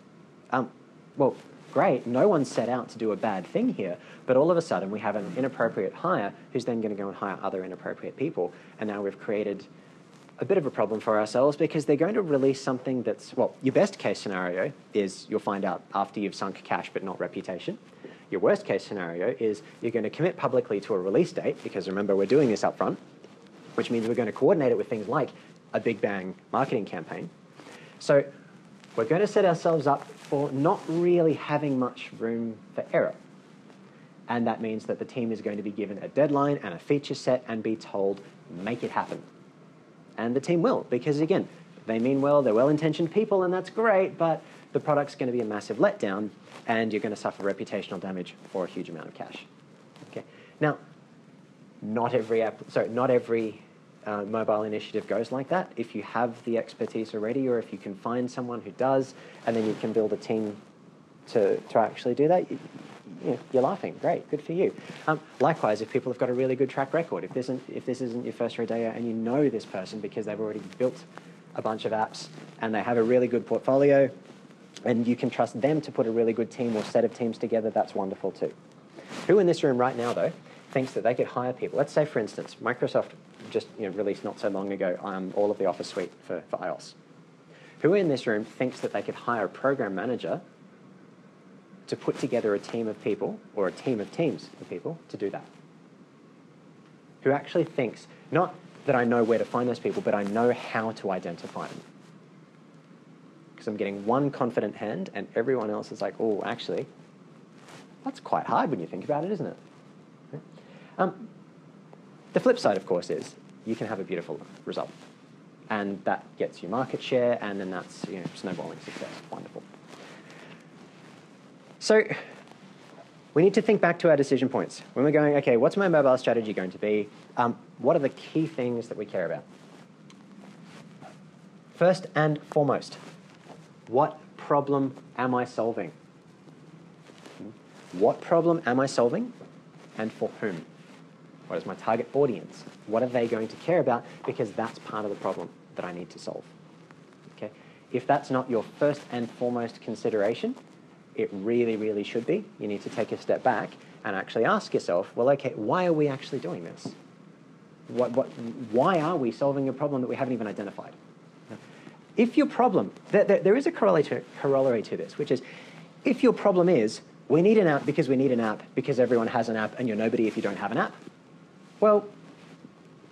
S2: Um, well, great, no one set out to do a bad thing here, but all of a sudden we have an inappropriate hire who's then going to go and hire other inappropriate people, and now we've created a bit of a problem for ourselves because they're going to release something that's, well, your best case scenario is you'll find out after you've sunk cash but not reputation. Your worst case scenario is you're going to commit publicly to a release date, because remember, we're doing this up front, which means we're going to coordinate it with things like a big bang marketing campaign. So we're going to set ourselves up for not really having much room for error. And that means that the team is going to be given a deadline and a feature set and be told, make it happen. And the team will, because again, they mean well, they're well intentioned people, and that's great, but the product's going to be a massive letdown, and you're going to suffer reputational damage or a huge amount of cash. Okay. Now, not every app, sorry, not every uh, mobile initiative goes like that. If you have the expertise already, or if you can find someone who does, and then you can build a team to, to actually do that, you, you are laughing. Great, good for you. Um, likewise, if people have got a really good track record, if this, isn't, if this isn't your first rodeo and you know this person because they've already built a bunch of apps and they have a really good portfolio, and you can trust them to put a really good team or set of teams together, that's wonderful too. Who in this room right now, though, thinks that they could hire people? Let's say, for instance, Microsoft just you know, released not so long ago um, all of the Office suite for, for iOS. Who in this room thinks that they could hire a program manager to put together a team of people or a team of teams of people to do that? Who actually thinks, not that I know where to find those people, but I know how to identify them. Because I'm getting one confident hand and everyone else is like, oh, actually, that's quite hard when you think about it, isn't it? Um, the flip side, of course, is you can have a beautiful result. And that gets you market share, and then that's you know, snowballing success. Wonderful. So we need to think back to our decision points. When we're going, okay, what's my mobile strategy going to be? Um, what are the key things that we care about? First and foremost, what problem am I solving? What problem am I solving and for whom? What is my target audience? What are they going to care about? Because that's part of the problem that I need to solve. Okay? If that's not your first and foremost consideration, it really, really should be. You need to take a step back and actually ask yourself, well, okay, why are we actually doing this? What, what, why are we solving a problem that we haven't even identified? If your problem, there, there, there is a corollary to, corollary to this, which is if your problem is we need an app because we need an app because everyone has an app and you're nobody if you don't have an app, well,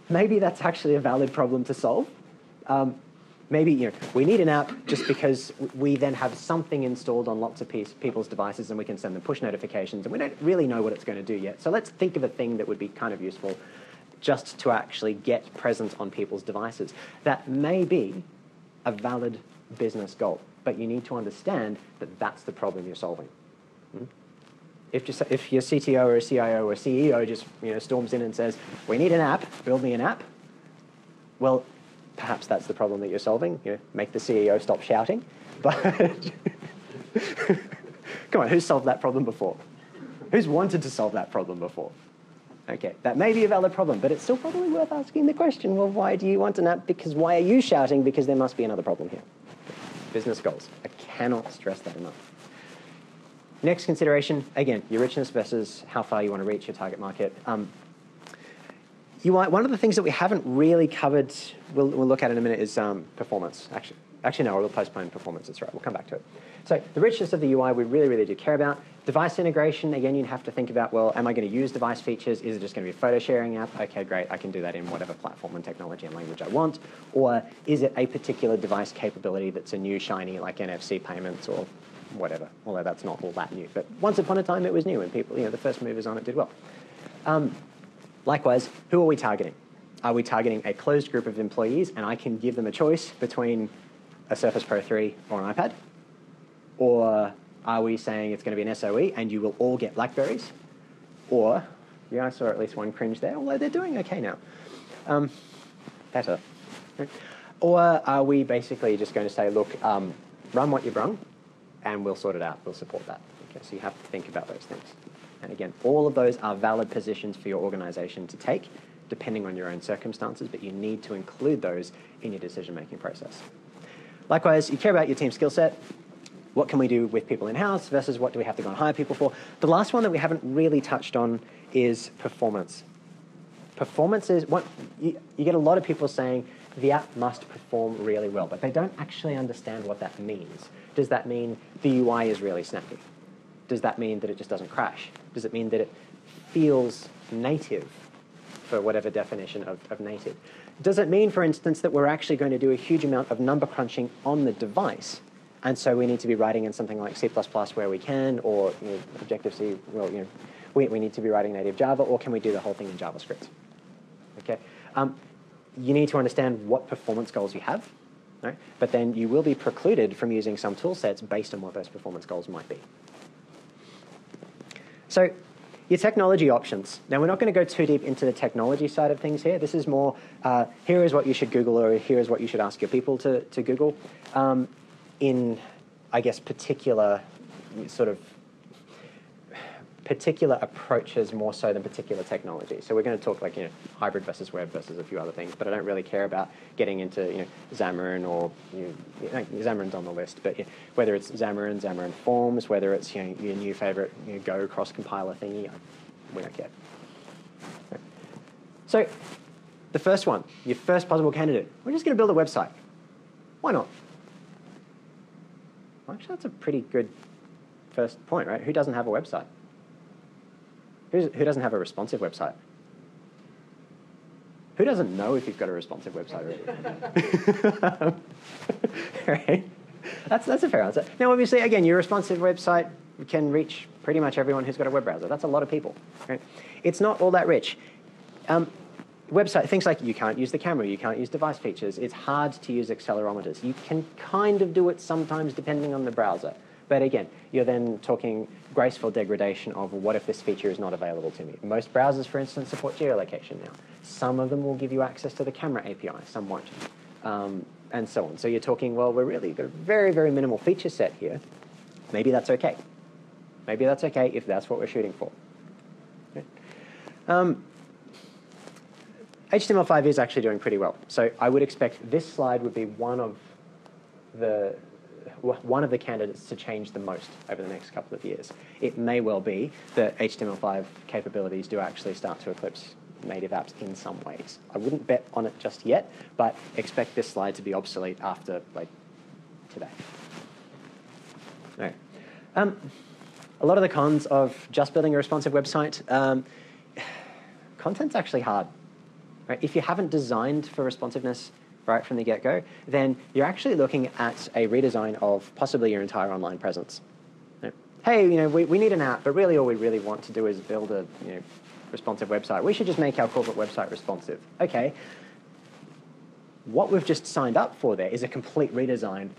S2: maybe that's actually a valid problem to solve. Um, maybe you know, we need an app just because we then have something installed on lots of people's devices and we can send them push notifications and we don't really know what it's going to do yet. So let's think of a thing that would be kind of useful. just to actually get present on people's devices. That may be a valid business goal, but you need to understand that that's the problem you're solving. Hmm? If, just, if your CTO or CIO or CEO just you know, storms in and says, we need an app, build me an app, well, perhaps that's the problem that you're solving. You know, make the CEO stop shouting. But come on, who's solved that problem before? Who's wanted to solve that problem before? Okay, that may be a valid problem, but it's still probably worth asking the question, well, why do you want an app? Because why are you shouting? Because there must be another problem here. Business goals. I cannot stress that enough. Next consideration, again, your richness versus how far you want to reach your target market. Um, you want, one of the things that we haven't really covered, we'll, we'll look at in a minute, is um, performance. Actually, actually, no, we'll postpone performance. That's right. We'll come back to it. So the richness of the UI we really, really do care about. Device integration, again, you'd have to think about, well, am I going to use device features? Is it just going to be a photo sharing app? Okay, great, I can do that in whatever platform and technology and language I want. Or is it a particular device capability that's a new shiny, like NFC payments or whatever, although that's not all that new. But once upon a time, it was new, and people, you know, the first movers on it did well. Um, likewise, who are we targeting? Are we targeting a closed group of employees, and I can give them a choice between a Surface Pro 3 or an iPad? Or are we saying it's going to be an SOE and you will all get Blackberries? Or, yeah, I saw at least one cringe there, although they're doing okay now. Um, better. Or are we basically just going to say, look, um, run what you've run and we'll sort it out, we'll support that. Okay, so you have to think about those things. And again, all of those are valid positions for your organization to take, depending on your own circumstances, but you need to include those in your decision-making process. Likewise, you care about your team skill set, what can we do with people in-house versus what do we have to go and hire people for. The last one that we haven't really touched on is performance. Performance is, what, you, you get a lot of people saying the app must perform really well, but they don't actually understand what that means. Does that mean the UI is really snappy? Does that mean that it just doesn't crash? Does it mean that it feels native for whatever definition of, of native? Does it mean, for instance, that we're actually going to do a huge amount of number crunching on the device and so we need to be writing in something like C++ where we can, or you know, Objective-C, well, you know, we, we need to be writing native Java, or can we do the whole thing in JavaScript? Okay. Um, you need to understand what performance goals you have, right? but then you will be precluded from using some tool sets based on what those performance goals might be. So your technology options. Now, we're not going to go too deep into the technology side of things here. This is more, uh, here is what you should Google, or here is what you should ask your people to, to Google. Um, in, I guess, particular sort of particular approaches more so than particular technology. So we're going to talk like you know hybrid versus web versus a few other things, but I don't really care about getting into you know Xamarin or you know, Xamarin's on the list, but you know, whether it's Xamarin, Xamarin Forms, whether it's you know your new favorite you know, Go cross compiler thingy, we don't care. So the first one, your first possible candidate, we're just going to build a website. Why not? Well, actually, that's a pretty good first point, right? Who doesn't have a website? Who's, who doesn't have a responsive website? Who doesn't know if you've got a responsive website right? That's, that's a fair answer. Now, obviously, again, your responsive website can reach pretty much everyone who's got a web browser. That's a lot of people. Right? It's not all that rich. Um, website, things like you can't use the camera, you can't use device features, it's hard to use accelerometers. You can kind of do it sometimes depending on the browser. But again, you're then talking graceful degradation of what if this feature is not available to me. Most browsers, for instance, support geolocation now. Some of them will give you access to the camera API, some won't, um, and so on. So you're talking, well, we're really got a very, very minimal feature set here. Maybe that's okay. Maybe that's okay if that's what we're shooting for. Okay. Um, HTML5 is actually doing pretty well. So I would expect this slide would be one of the one of the candidates to change the most over the next couple of years. It may well be that HTML5 capabilities do actually start to eclipse native apps in some ways. I wouldn't bet on it just yet, but expect this slide to be obsolete after like today. All right. Um, a lot of the cons of just building a responsive website, um, content's actually hard. Right? If you haven't designed for responsiveness right from the get-go, then you're actually looking at a redesign of possibly your entire online presence. Hey, you know, we, we need an app, but really all we really want to do is build a you know, responsive website. We should just make our corporate website responsive. Okay. What we've just signed up for there is a complete redesign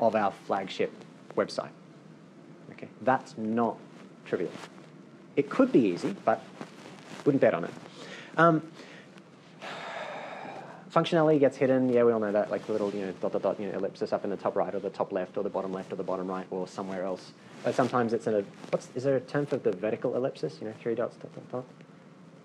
S2: of our flagship website. Okay, that's not trivial. It could be easy, but wouldn't bet on it. Um, functionality gets hidden. Yeah, we all know that, like the little you know dot dot dot you know ellipsis up in the top right or the top left or the bottom left or the bottom right or somewhere else. But sometimes it's in a what's is there a term for the vertical ellipsis? You know, three dots dot dot dot.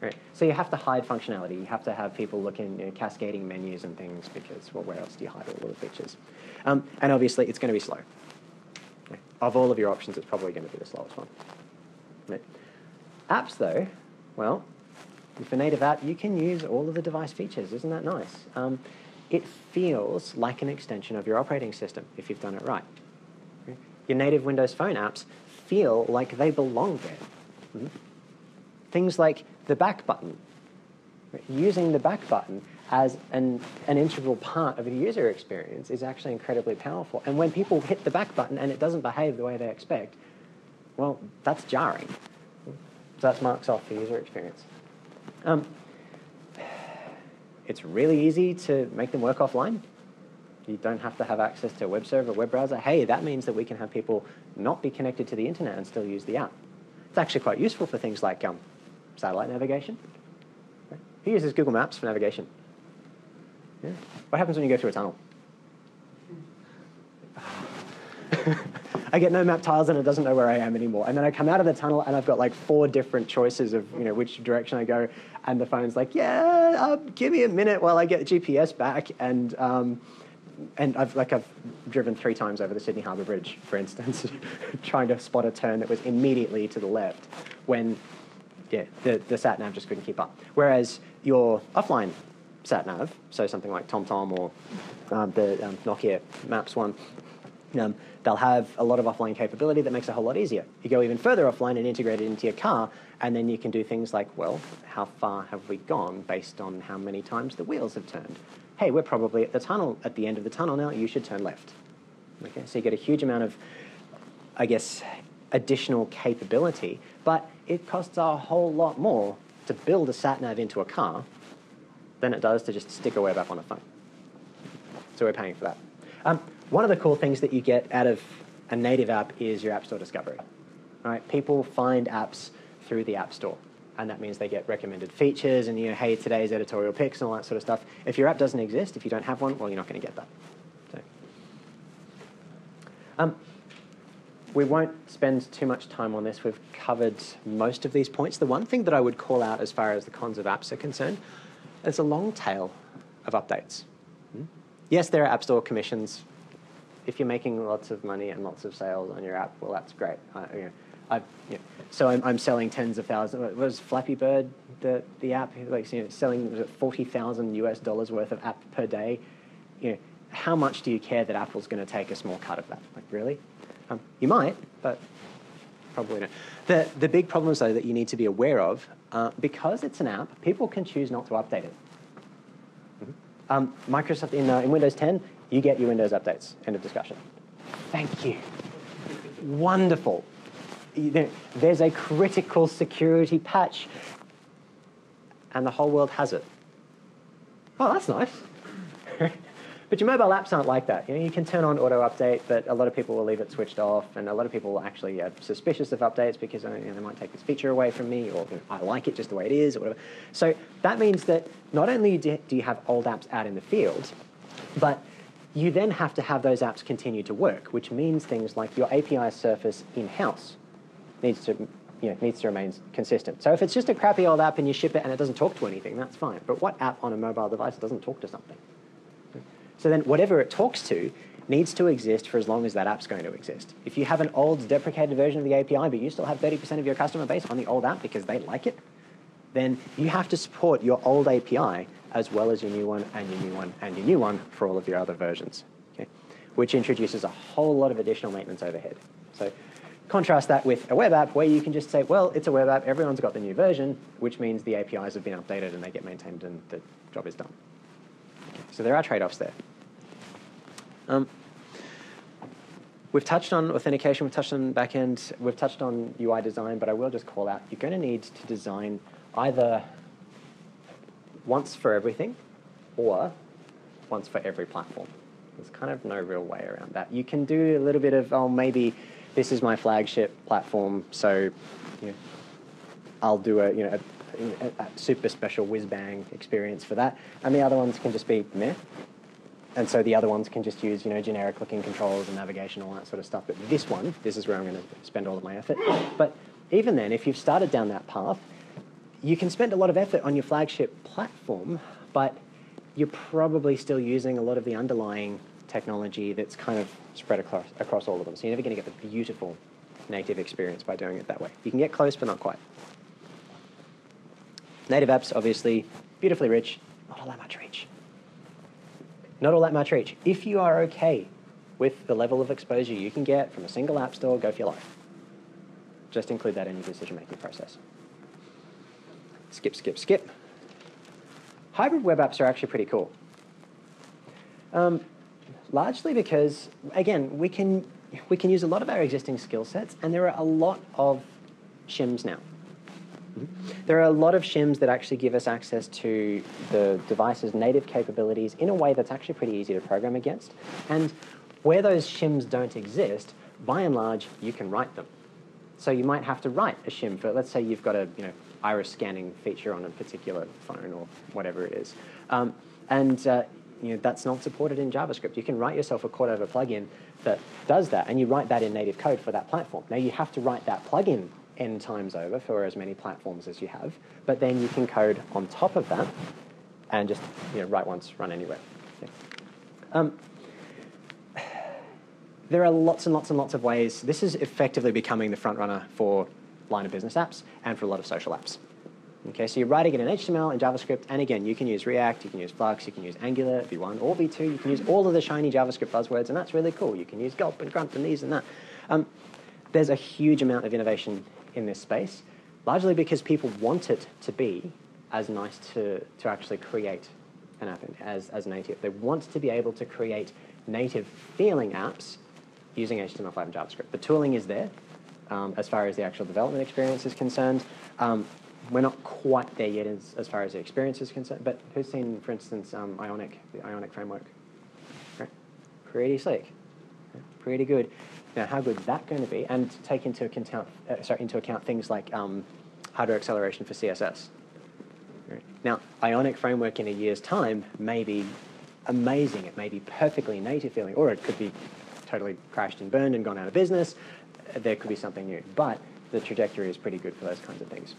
S2: Right. So you have to hide functionality. You have to have people looking, you know, cascading menus and things because, well, where else do you hide all the features? Um, and obviously, it's going to be slow. Of all of your options, it's probably going to be the slowest one. Right. Apps, though, well, with a native app, you can use all of the device features. Isn't that nice? Um, it feels like an extension of your operating system if you've done it right. Your native Windows Phone apps feel like they belong there. Mm -hmm. Things like the back button. Using the back button as an, an integral part of a user experience is actually incredibly powerful. And when people hit the back button and it doesn't behave the way they expect, well, that's jarring. So that's marks off the user experience. Um, it's really easy to make them work offline. You don't have to have access to a web server, web browser. Hey, that means that we can have people not be connected to the internet and still use the app. It's actually quite useful for things like um, satellite navigation. Who uses Google Maps for navigation? Yeah. What happens when you go through a tunnel? I get no map tiles and it doesn't know where I am anymore. And then I come out of the tunnel and I've got like four different choices of you know which direction I go. And the phone's like, yeah, uh, give me a minute while I get GPS back. And um, and I've like I've driven three times over the Sydney Harbour Bridge, for instance, trying to spot a turn that was immediately to the left when yeah, the, the sat nav just couldn't keep up. Whereas your offline sat nav, so something like TomTom or um, the um, Nokia Maps one, um, they'll have a lot of offline capability that makes it a whole lot easier. You go even further offline and integrate it into your car, and then you can do things like, well, how far have we gone based on how many times the wheels have turned? Hey, we're probably at the tunnel, at the end of the tunnel now, you should turn left. Okay, so you get a huge amount of, I guess, additional capability, but it costs a whole lot more to build a sat nav into a car than it does to just stick a web app on a phone. So we're paying for that. Um, one of the cool things that you get out of a native app is your App Store discovery. Right? People find apps through the App Store, and that means they get recommended features and you know, hey, today's editorial picks and all that sort of stuff. If your app doesn't exist, if you don't have one, well, you're not going to get that. So, um, we won't spend too much time on this. We've covered most of these points. The one thing that I would call out as far as the cons of apps are concerned is a long tail of updates. Hmm? Yes, there are App Store commissions. If you're making lots of money and lots of sales on your app, well, that's great. Uh, you know, I, you know, so I'm, I'm, selling tens of thousands. Was Flappy Bird the, the app like you know, selling forty thousand US dollars worth of app per day? You know, how much do you care that Apple's going to take a small cut of that? Like really? Um, you might, but probably not. The, the big problems, though, that you need to be aware of, uh, because it's an app, people can choose not to update it. Mm -hmm. um, Microsoft, in, uh, in Windows 10, you get your Windows updates. End of discussion. Thank you. Wonderful. There's a critical security patch, and the whole world has it. Oh, that's nice. But your mobile apps aren't like that. You know, you can turn on auto update, but a lot of people will leave it switched off, and a lot of people actually are suspicious of updates because oh, you know, they might take this feature away from me, or you know, I like it just the way it is, or whatever. So that means that not only do you have old apps out in the field, but you then have to have those apps continue to work, which means things like your API surface in-house needs to you know, needs to remain consistent. So if it's just a crappy old app and you ship it and it doesn't talk to anything, that's fine. But what app on a mobile device doesn't talk to something? So then whatever it talks to needs to exist for as long as that app's going to exist. If you have an old deprecated version of the API, but you still have 30% of your customer base on the old app because they like it, then you have to support your old API as well as your new one and your new one and your new one for all of your other versions, okay? which introduces a whole lot of additional maintenance overhead. So contrast that with a web app where you can just say, well, it's a web app, everyone's got the new version, which means the APIs have been updated and they get maintained and the job is done. So there are trade-offs there. Um, we've touched on authentication, we've touched on backend, we've touched on UI design, but I will just call out, you're going to need to design either once for everything or once for every platform. There's kind of no real way around that. You can do a little bit of, oh, maybe this is my flagship platform, so you know, I'll do a, you know, a, a, a super special whiz bang experience for that. And the other ones can just be meh. And so the other ones can just use, you know, generic looking controls and navigation, all that sort of stuff. But this one, this is where I'm going to spend all of my effort. But even then, if you've started down that path, you can spend a lot of effort on your flagship platform, but you're probably still using a lot of the underlying technology that's kind of spread across, across all of them. So you're never going to get the beautiful native experience by doing it that way. You can get close, but not quite. Native apps, obviously, beautifully rich, not all that much reach. Not all that much reach. If you are okay with the level of exposure you can get from a single app store, go for your life. Just include that in your decision-making process. Skip, skip, skip. Hybrid web apps are actually pretty cool. Um, largely because, again, we can, we can use a lot of our existing skill sets, and there are a lot of shims now. There are a lot of shims that actually give us access to the device's native capabilities in a way that's actually pretty easy to program against. And where those shims don't exist, by and large, you can write them. So you might have to write a shim for, let's say you've got a you know, iris scanning feature on a particular phone or whatever it is. Um, and uh, you know, that's not supported in JavaScript. You can write yourself a Cordova plugin that does that, and you write that in native code for that platform. Now you have to write that plugin n times over for as many platforms as you have, but then you can code on top of that and just you know, write once, run anywhere. Um, there are lots and lots and lots of ways. This is effectively becoming the front runner for line of business apps and for a lot of social apps. Okay, so you're writing it in HTML and JavaScript, and again, you can use React, you can use Flux, you can use Angular, V1 or V2, you can use all of the shiny JavaScript buzzwords, and that's really cool. You can use Gulp and Grunt and these and that. Um, there's a huge amount of innovation in this space, largely because people want it to be as nice to, to actually create an app as, as native. They want to be able to create native feeling apps using HTML5 and JavaScript. The tooling is there um, as far as the actual development experience is concerned. Um, we're not quite there yet as, as, far as the experience is concerned, but who's seen, for instance, um, Ionic, the Ionic framework? Right? Pretty slick, pretty good. Now, how good is that going to be? And take into account, uh, sorry, into account things like um, hardware acceleration for CSS. Right. Now, Ionic framework in a year's time may be amazing. It may be perfectly native feeling, or it could be totally crashed and burned and gone out of business. There could be something new, but the trajectory is pretty good for those kinds of things.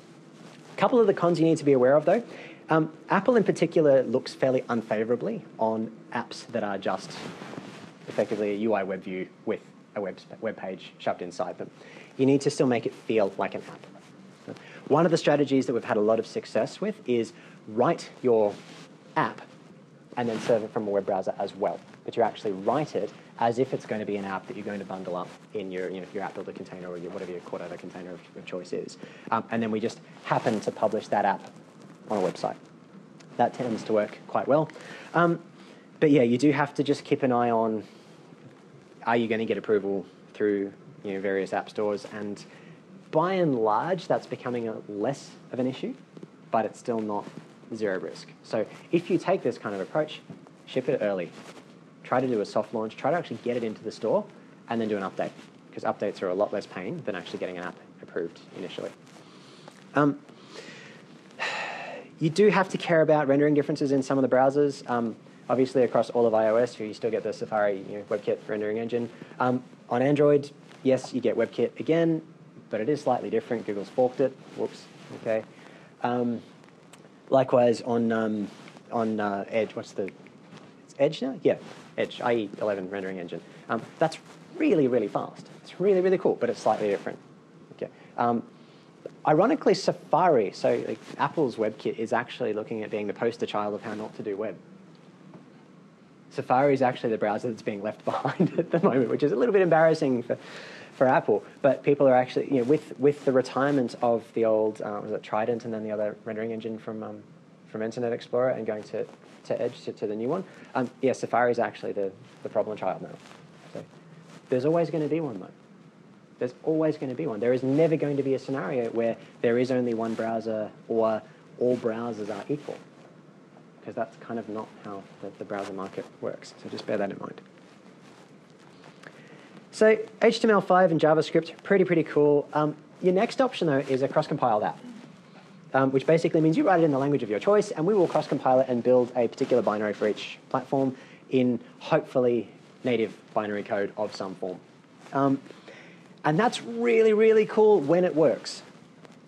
S2: A couple of the cons you need to be aware of, though. Um, Apple in particular looks fairly unfavorably on apps that are just effectively a UI web view with a web, web page shoved inside them. You need to still make it feel like an app. One of the strategies that we've had a lot of success with is write your app and then serve it from a web browser as well. But you actually write it as if it's going to be an app that you're going to bundle up in your, you know, your app builder container or your, whatever your Cordova container of, of choice is. Um, and then we just happen to publish that app on a website. That tends to work quite well. Um, but yeah, you do have to just keep an eye on are you going to get approval through you know, various app stores? And by and large, that's becoming a less of an issue, but it's still not zero risk. So if you take this kind of approach, ship it early. Try to do a soft launch, try to actually get it into the store, and then do an update, because updates are a lot less pain than actually getting an app approved initially. Um, you do have to care about rendering differences in some of the browsers. Um, Obviously, across all of iOS, you still get the Safari you know, WebKit rendering engine. Um, on Android, yes, you get WebKit again, but it is slightly different. Google's forked it. Whoops. Okay. Um, likewise, on um, on uh, Edge, what's the Edge now? Yeah, Edge IE11 rendering engine. Um, that's really, really fast. It's really, really cool, but it's slightly different. Okay. Um, ironically, Safari, so like, Apple's WebKit is actually looking at being the poster child of how not to do web. Safari is actually the browser that's being left behind at the moment, which is a little bit embarrassing for, for Apple. But people are actually, you know, with, with the retirement of the old, uh, was it Trident and then the other rendering engine from, um, from Internet Explorer and going to, to Edge, to, to the new one, um, yeah, Safari is actually the, the problem child now. So there's always going to be one, though. There's always going to be one. There is never going to be a scenario where there is only one browser or all browsers are equal, because that's kind of not how the, the browser market works. So just bear that in mind. So HTML5 and JavaScript, pretty, pretty cool. Um, your next option, though, is a cross-compiled app, um, which basically means you write it in the language of your choice, and we will cross-compile it and build a particular binary for each platform in hopefully native binary code of some form. Um, and that's really, really cool when it works.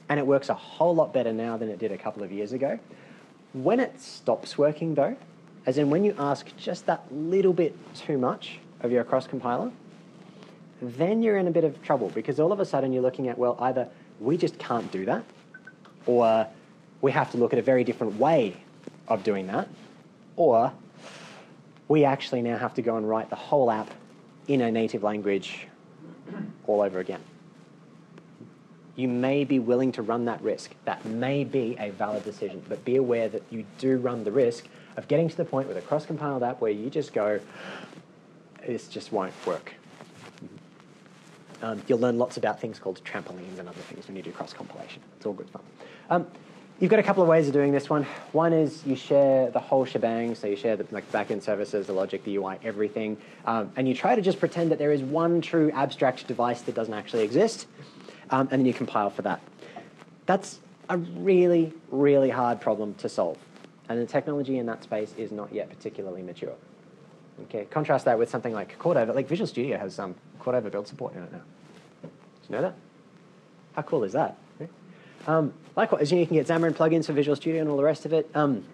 S2: And it works a whole lot better now than it did a couple of years ago. When it stops working, though, as in when you ask just that little bit too much of your cross compiler, then you're in a bit of trouble because all of a sudden you're looking at, well, either we just can't do that, or we have to look at a very different way of doing that, or we actually now have to go and write the whole app in a native language all over again. You may be willing to run that risk. That may be a valid decision, but be aware that you do run the risk of getting to the point with a cross-compiled app where you just go, this just won't work. Um, you'll learn lots about things called trampolines and other things when you do cross-compilation. It's all good fun. Um, you've got a couple of ways of doing this one. One is you share the whole shebang, so you share the like, backend services, the logic, the UI, everything, um, and you try to just pretend that there is one true abstract device that doesn't actually exist, um, and then you compile for that. That's a really, really hard problem to solve, and the technology in that space is not yet particularly mature. Okay, contrast that with something like Cordova. Like Visual Studio has some Cordova build support in it now. Did you know that? How cool is that? Um, likewise, you, know, you can get Xamarin plugins for Visual Studio and all the rest of it. Um,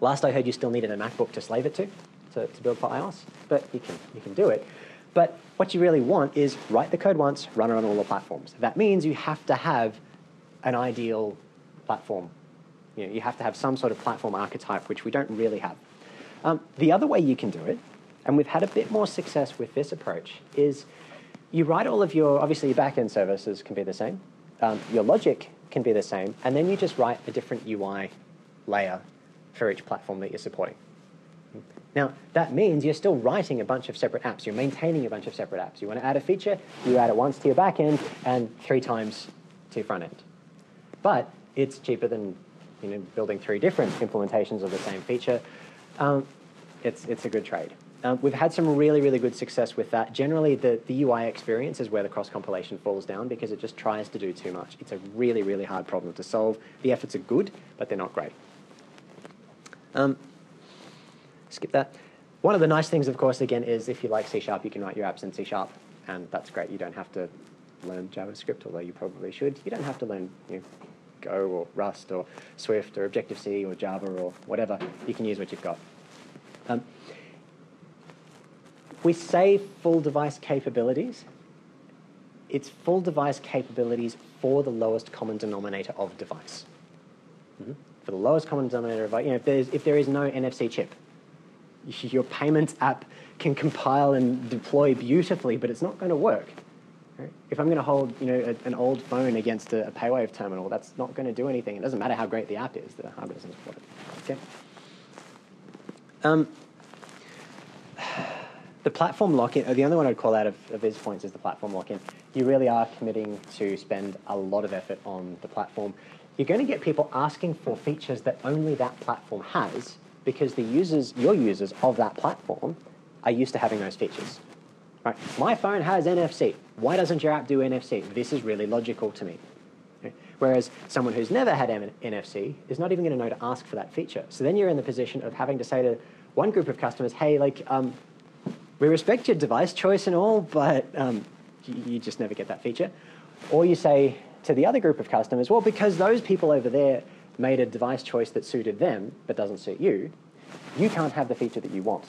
S2: last I heard, you still needed a MacBook to slave it to, to, to build for iOS, but you can, you can do it. But what you really want is write the code once, run it on all the platforms. That means you have to have an ideal platform. You, know, you have to have some sort of platform archetype, which we don't really have. Um, the other way you can do it and we've had a bit more success with this approach, is you write all of your, obviously your backend services can be the same, um, your logic can be the same, and then you just write a different UI layer for each platform that you're supporting. Now, that means you're still writing a bunch of separate apps. You're maintaining a bunch of separate apps. You want to add a feature, you add it once to your backend and three times to your front end. But it's cheaper than you know, building three different implementations of the same feature. Um, it's, it's a good trade. Um, we've had some really, really good success with that. Generally, the, the UI experience is where the cross-compilation falls down because it just tries to do too much. It's a really, really hard problem to solve. The efforts are good, but they're not great. Um, skip that. One of the nice things, of course, again, is if you like C Sharp, you can write your apps in C Sharp, and that's great. You don't have to learn JavaScript, although you probably should. You don't have to learn you know, Go or Rust or Swift or Objective-C or Java or whatever. You can use what you've got. Um, we say full device capabilities. It's full device capabilities for the lowest common denominator of device. Mm -hmm. For the lowest common denominator of, you know, if, there's, if there is no NFC chip, your payments app can compile and deploy beautifully, but it's not going to work. If I'm going to hold, you know, a, an old phone against a, a PayWave terminal, that's not going to do anything. It doesn't matter how great the app is; the hardware doesn't support it. Okay. Um, the platform lock-in, the only one I'd call out of, of these points is the platform lock-in. You really are committing to spend a lot of effort on the platform. You're going to get people asking for features that only that platform has because the users, your users of that platform are used to having those features. Right? My phone has NFC. Why doesn't your app do NFC? This is really logical to me. Whereas someone who's never had NFC is not even going to know to ask for that feature. So then you're in the position of having to say to one group of customers, hey, like, um, we respect your device choice and all, but um, you, just never get that feature. Or you say to the other group of customers, well, because those people over there made a device choice that suited them but doesn't suit you, you can't have the feature that you want.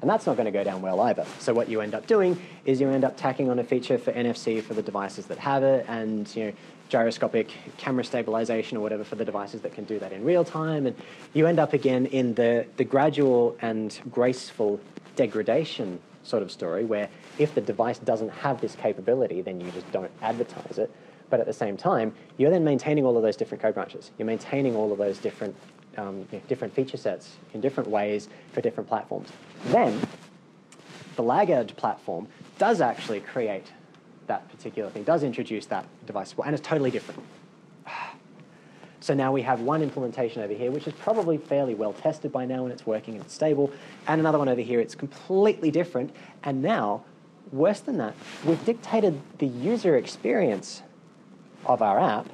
S2: And that's not going to go down well either. So what you end up doing is you end up tacking on a feature for NFC for the devices that have it, and you know, gyroscopic camera stabilization or whatever for the devices that can do that in real time. And you end up again in the, the gradual and graceful degradation sort of story where if the device doesn't have this capability, then you just don't advertise it. But at the same time, you're then maintaining all of those different code branches. You're maintaining all of those different, um, you know, different feature sets in different ways for different platforms. Then, the laggard platform does actually create that particular thing does introduce that device and it's totally different. So now we have one implementation over here, which is probably fairly well tested by now and it's working and it's stable, and another one over here, it's completely different. And now, worse than that, we've dictated the user experience of our app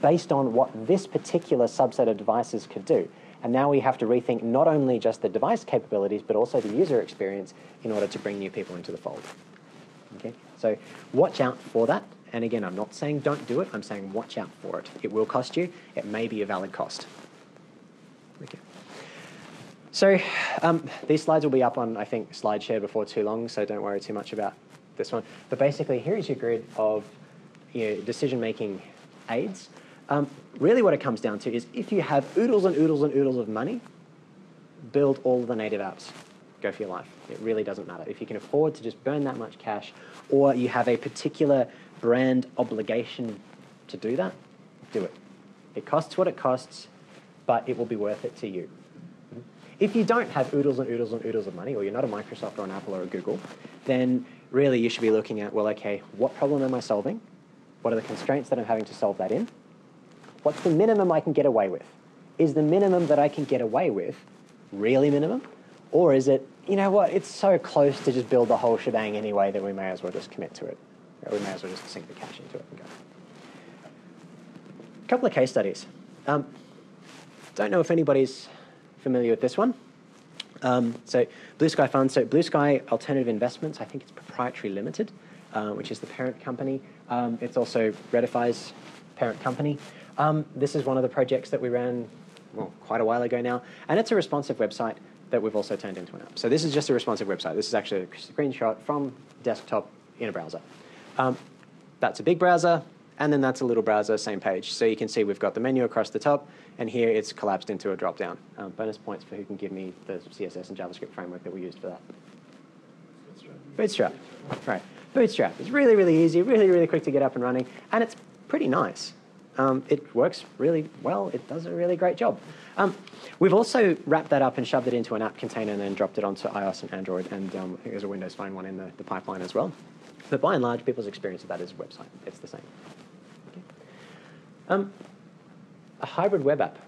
S2: based on what this particular subset of devices could do. And now we have to rethink not only just the device capabilities, but also the user experience in order to bring new people into the fold. Okay? So watch out for that. And again, I'm not saying don't do it, I'm saying watch out for it. It will cost you, it may be a valid cost. Okay. So um, these slides will be up on, I think, SlideShare before too long, so don't worry too much about this one. But basically, here is your grid of you know, decision-making aids. Um, really what it comes down to is if you have oodles and oodles and oodles of money, build all the native apps. Go for your life. It really doesn't matter. If you can afford to just burn that much cash, or you have a particular brand obligation to do that, do it. It costs what it costs, but it will be worth it to you. Mm-hmm. If you don't have oodles and oodles and oodles of money, or you're not a Microsoft or an Apple or a Google, then really you should be looking at, well, okay, what problem am I solving? What are the constraints that I'm having to solve that in? What's the minimum I can get away with? Is the minimum that I can get away with really minimum? Or is it, you know what, it's so close to just build the whole shebang anyway that we may as well just commit to it. We may as well just sink the cash into it and go. A couple of case studies. Um, don't know if anybody's familiar with this one. Um, so Blue Sky Fund, so Blue Sky Alternative Investments, I think it's proprietary limited, uh, which is the parent company. Um, it's also Readify's parent company. Um, this is one of the projects that we ran well, quite a while ago now, and it's a responsive website that we've also turned into an app. So this is just a responsive website. This is actually a screenshot from desktop in a browser. Um, that's a big browser, and then that's a little browser, same page. So you can see we've got the menu across the top, and here it's collapsed into a drop-down. Um, bonus points for who can give me the CSS and JavaScript framework that we used for that. Bootstrap. Bootstrap. Right. Bootstrap. It's really, really easy, really, really quick to get up and running, and it's pretty nice. Um, it works really well. It does a really great job. Um, we've also wrapped that up and shoved it into an app container and then dropped it onto iOS and Android, and um, I think there's a Windows Phone one in the, the pipeline as well. But by and large, people's experience of that is website. It's the same. Okay. Um, a hybrid web app.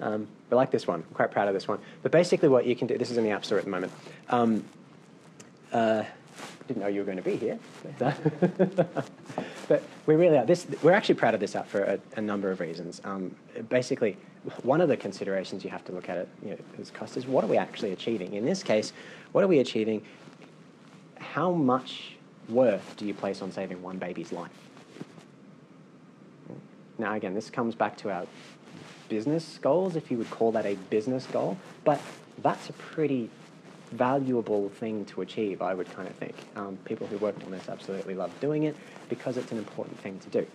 S2: Um, we like this one. I'm quite proud of this one. But basically, what you can do, this is in the App Store at the moment. Um, uh, didn't know you were going to be here. but we really are. This, we're actually proud of this app for a, a number of reasons. Um, basically, one of the considerations you have to look at it you know, as cost is what are we actually achieving? In this case, what are we achieving how much worth do you place on saving one baby's life? Now, again, this comes back to our business goals, if you would call that a business goal, but that's a pretty valuable thing to achieve, I would kind of think. Um, people who worked on this absolutely love doing it because it's an important thing to do.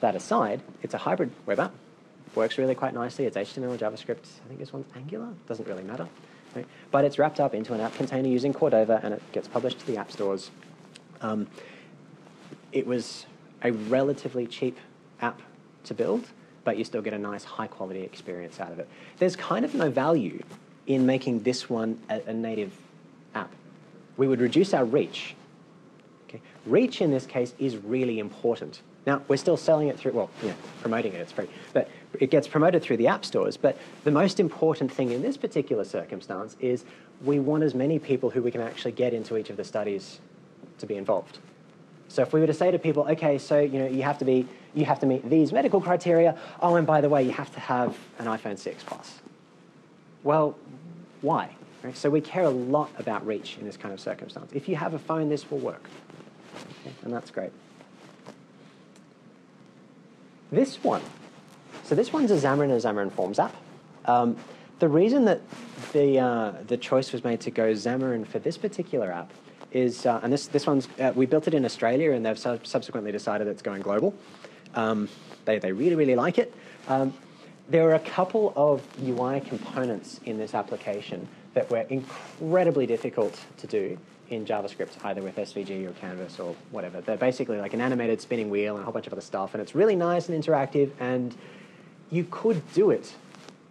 S2: That aside, it's a hybrid web app. Works really quite nicely. It's HTML, JavaScript. I think this one's Angular. Doesn't really matter. Right? But it's wrapped up into an app container using Cordova, and it gets published to the app stores. Um, it was a relatively cheap app to build, but you still get a nice high quality experience out of it. There's kind of no value in making this one a, a native app. We would reduce our reach. Okay? Reach in this case is really important. Now, we're still selling it through, well, know, promoting it, it's free, but it gets promoted through the app stores. But the most important thing in this particular circumstance is we want as many people who we can actually get into each of the studies to be involved. So if we were to say to people, okay, so you know, you have to be, you have to meet these medical criteria. Oh, and by the way, you have to have an iPhone 6 Plus. Well, why? Right? So we care a lot about reach in this kind of circumstance. If you have a phone, this will work, okay? and that's great. This one. So this one's a Xamarin and Xamarin Forms app. Um, the reason that the, uh, the choice was made to go Xamarin for this particular app is, uh, and this, this one's, uh, we built it in Australia and they've su subsequently decided it's going global. Um, they, they really, really like it. Um, there are a couple of UI components in this application that were incredibly difficult to do in JavaScript, either with SVG or Canvas or whatever. They're basically like an animated spinning wheel and a whole bunch of other stuff, and it's really nice and interactive, and you could do it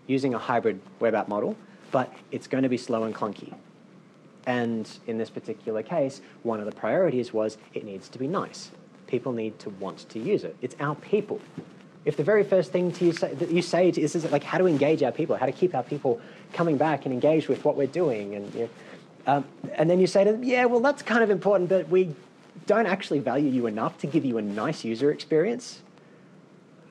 S2: using a hybrid web app model, but it's going to be slow and clunky. And in this particular case, one of the priorities was it needs to be nice. People need to want to use it. It's our people. If the very first thing to you say, that you say is, is like how to engage our people, how to keep our people coming back and engaged with what we're doing, and you know, um, and then you say to them, yeah, well that's kind of important, but we don't actually value you enough to give you a nice user experience.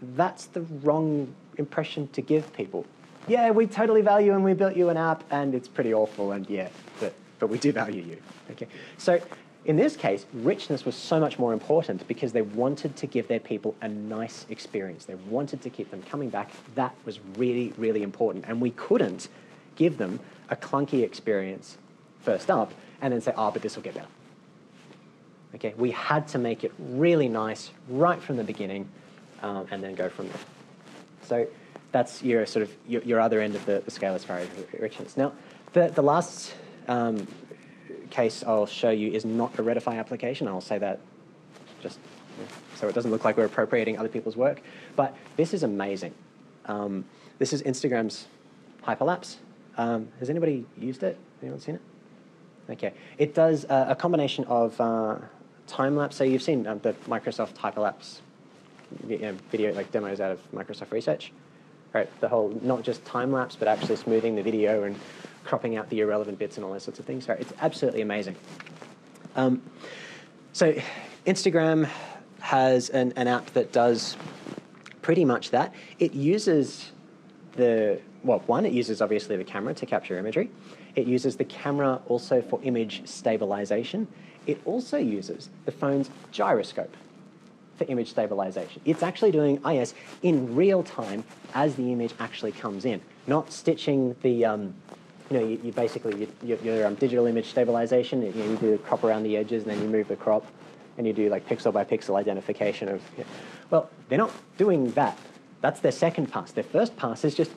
S2: That's the wrong impression to give people. Yeah, we totally value and we built you an app and it's pretty awful and yeah, but, but we do value you. Okay, so in this case, richness was so much more important because they wanted to give their people a nice experience. They wanted to keep them coming back. That was really, really important. And we couldn't give them a clunky experience first up and then say, oh, but this will get better. Okay, we had to make it really nice right from the beginning um, and then go from there. So that's your sort of your, your other end of the, the scale as far as richness. Now, the, the last um, case I'll show you is not a Readify application. I'll say that just so it doesn't look like we're appropriating other people's work. But this is amazing. Um, this is Instagram's hyperlapse. Um, has anybody used it? Anyone seen it? Okay. It does uh, a combination of uh, time lapse. So you've seen um, the Microsoft hyperlapse video like demos out of Microsoft Research. Right, the whole not just time lapse, but actually smoothing the video and cropping out the irrelevant bits and all those sorts of things. Right, it's absolutely amazing. Um, so Instagram has an, an app that does pretty much that. It uses the well, one, it uses obviously the camera to capture imagery. It uses the camera also for image stabilization. It also uses the phone's gyroscope for image stabilization. It's actually doing IS in real time as the image actually comes in, not stitching the, um, you know, you, you basically, you, your um, digital image stabilization, you, know, you do crop around the edges and then you move the crop and you do like pixel by pixel identification of, you know. well, they're not doing that. That's their second pass. Their first pass is just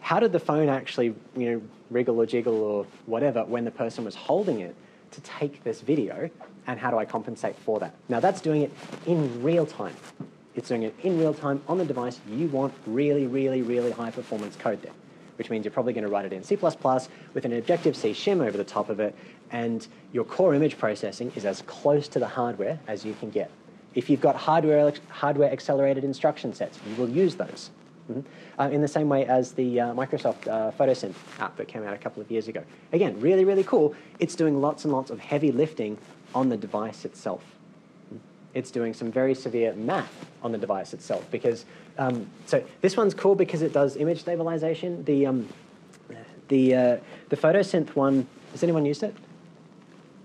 S2: how did the phone actually, you know, wriggle or jiggle or whatever when the person was holding it to take this video and how do I compensate for that? Now that's doing it in real time. It's doing it in real time on the device. You want really, really, really high performance code there, which means you're probably going to write it in C++ with an Objective-C shim over the top of it, and your core image processing is as close to the hardware as you can get. If you've got hardware, hardware accelerated instruction sets, you will use those. Mm -hmm. uh, in the same way as the uh, Microsoft uh, PhotoSynth app that came out a couple of years ago. Again, really, really cool. It's doing lots and lots of heavy lifting on the device itself. It's doing some very severe math on the device itself because, um, so this one's cool because it does image stabilization. The, um, the, uh, the photosynth one, has anyone used it?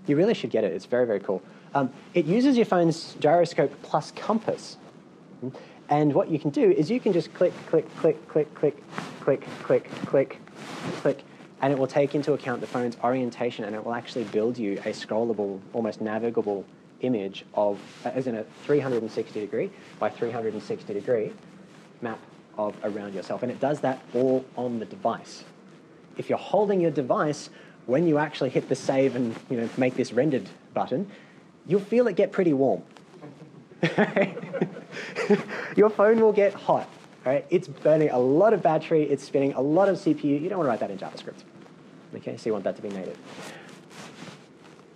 S2: You really should get it, it's very, very cool. Um, it uses your phone's gyroscope plus compass. And what you can do is you can just click, click, click, click, click, click, click, click, click, and it will take into account the phone's orientation and it will actually build you a scrollable, almost navigable image of, uh, as in a 360 degree by 360 degree map of around yourself. And it does that all on the device. If you're holding your device, when you actually hit the save and you know, make this rendered button, you'll feel it get pretty warm. your phone will get hot. Right? It's burning a lot of battery, it's spinning a lot of CPU. You don't want to write that in JavaScript. Okay, so you want that to be native.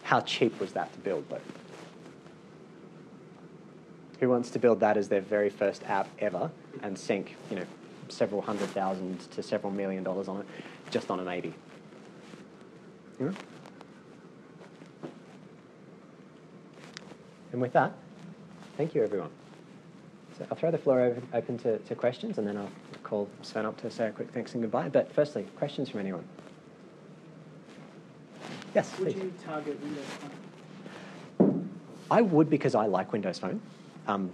S2: How cheap was that to build, though? Who wants to build that as their very first app ever and sink, you know, several hundred thousand to several million dollars on it, just on a maybe? Yeah? And with that, thank you, everyone. So I'll throw the floor open to, to questions, and then I'll call Sven up to say a quick thanks and goodbye. But firstly, questions from anyone? Yes.
S3: Would
S2: please.
S3: you target Windows Phone?
S2: I would because I like Windows Phone. Um,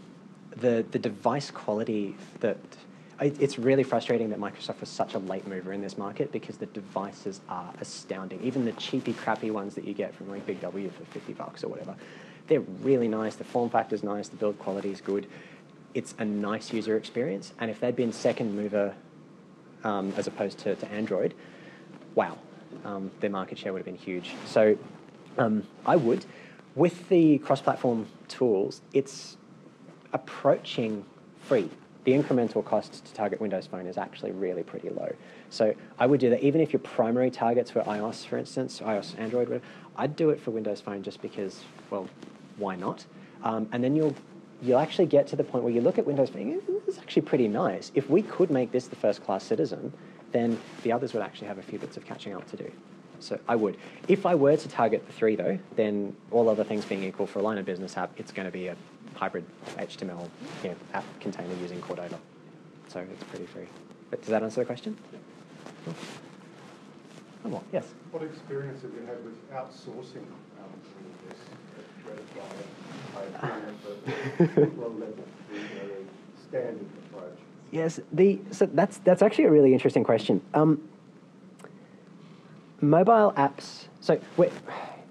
S2: the the device quality that it's really frustrating that Microsoft was such a late mover in this market because the devices are astounding. Even the cheapy, crappy ones that you get from like Big W for 50 bucks or whatever, they're really nice. The form factor is nice. The build quality is good. It's a nice user experience. And if they'd been second mover um, as opposed to, to Android, wow, um, their market share would have been huge. So um, I would. With the cross-platform tools, it's approaching free the incremental cost to target Windows Phone is actually really pretty low. So I would do that even if your primary targets were iOS, for instance, iOS, Android, I'd do it for Windows Phone just because, well, why not? Um, and then you'll you'll actually get to the point where you look at Windows Phone, it's actually pretty nice. If we could make this the first class citizen, then the others would actually have a few bits of catching up to do. So I would. If I were to target the three, though, then all other things being equal for a line of business app, it's going to be a hybrid HTML you know, app container using Cordova. So it's pretty free. But does that answer the question? Cool. Oh, well, yes.
S4: What experience have you had with outsourcing
S2: Yes, the so that's that's actually a really interesting question. Um, mobile apps. So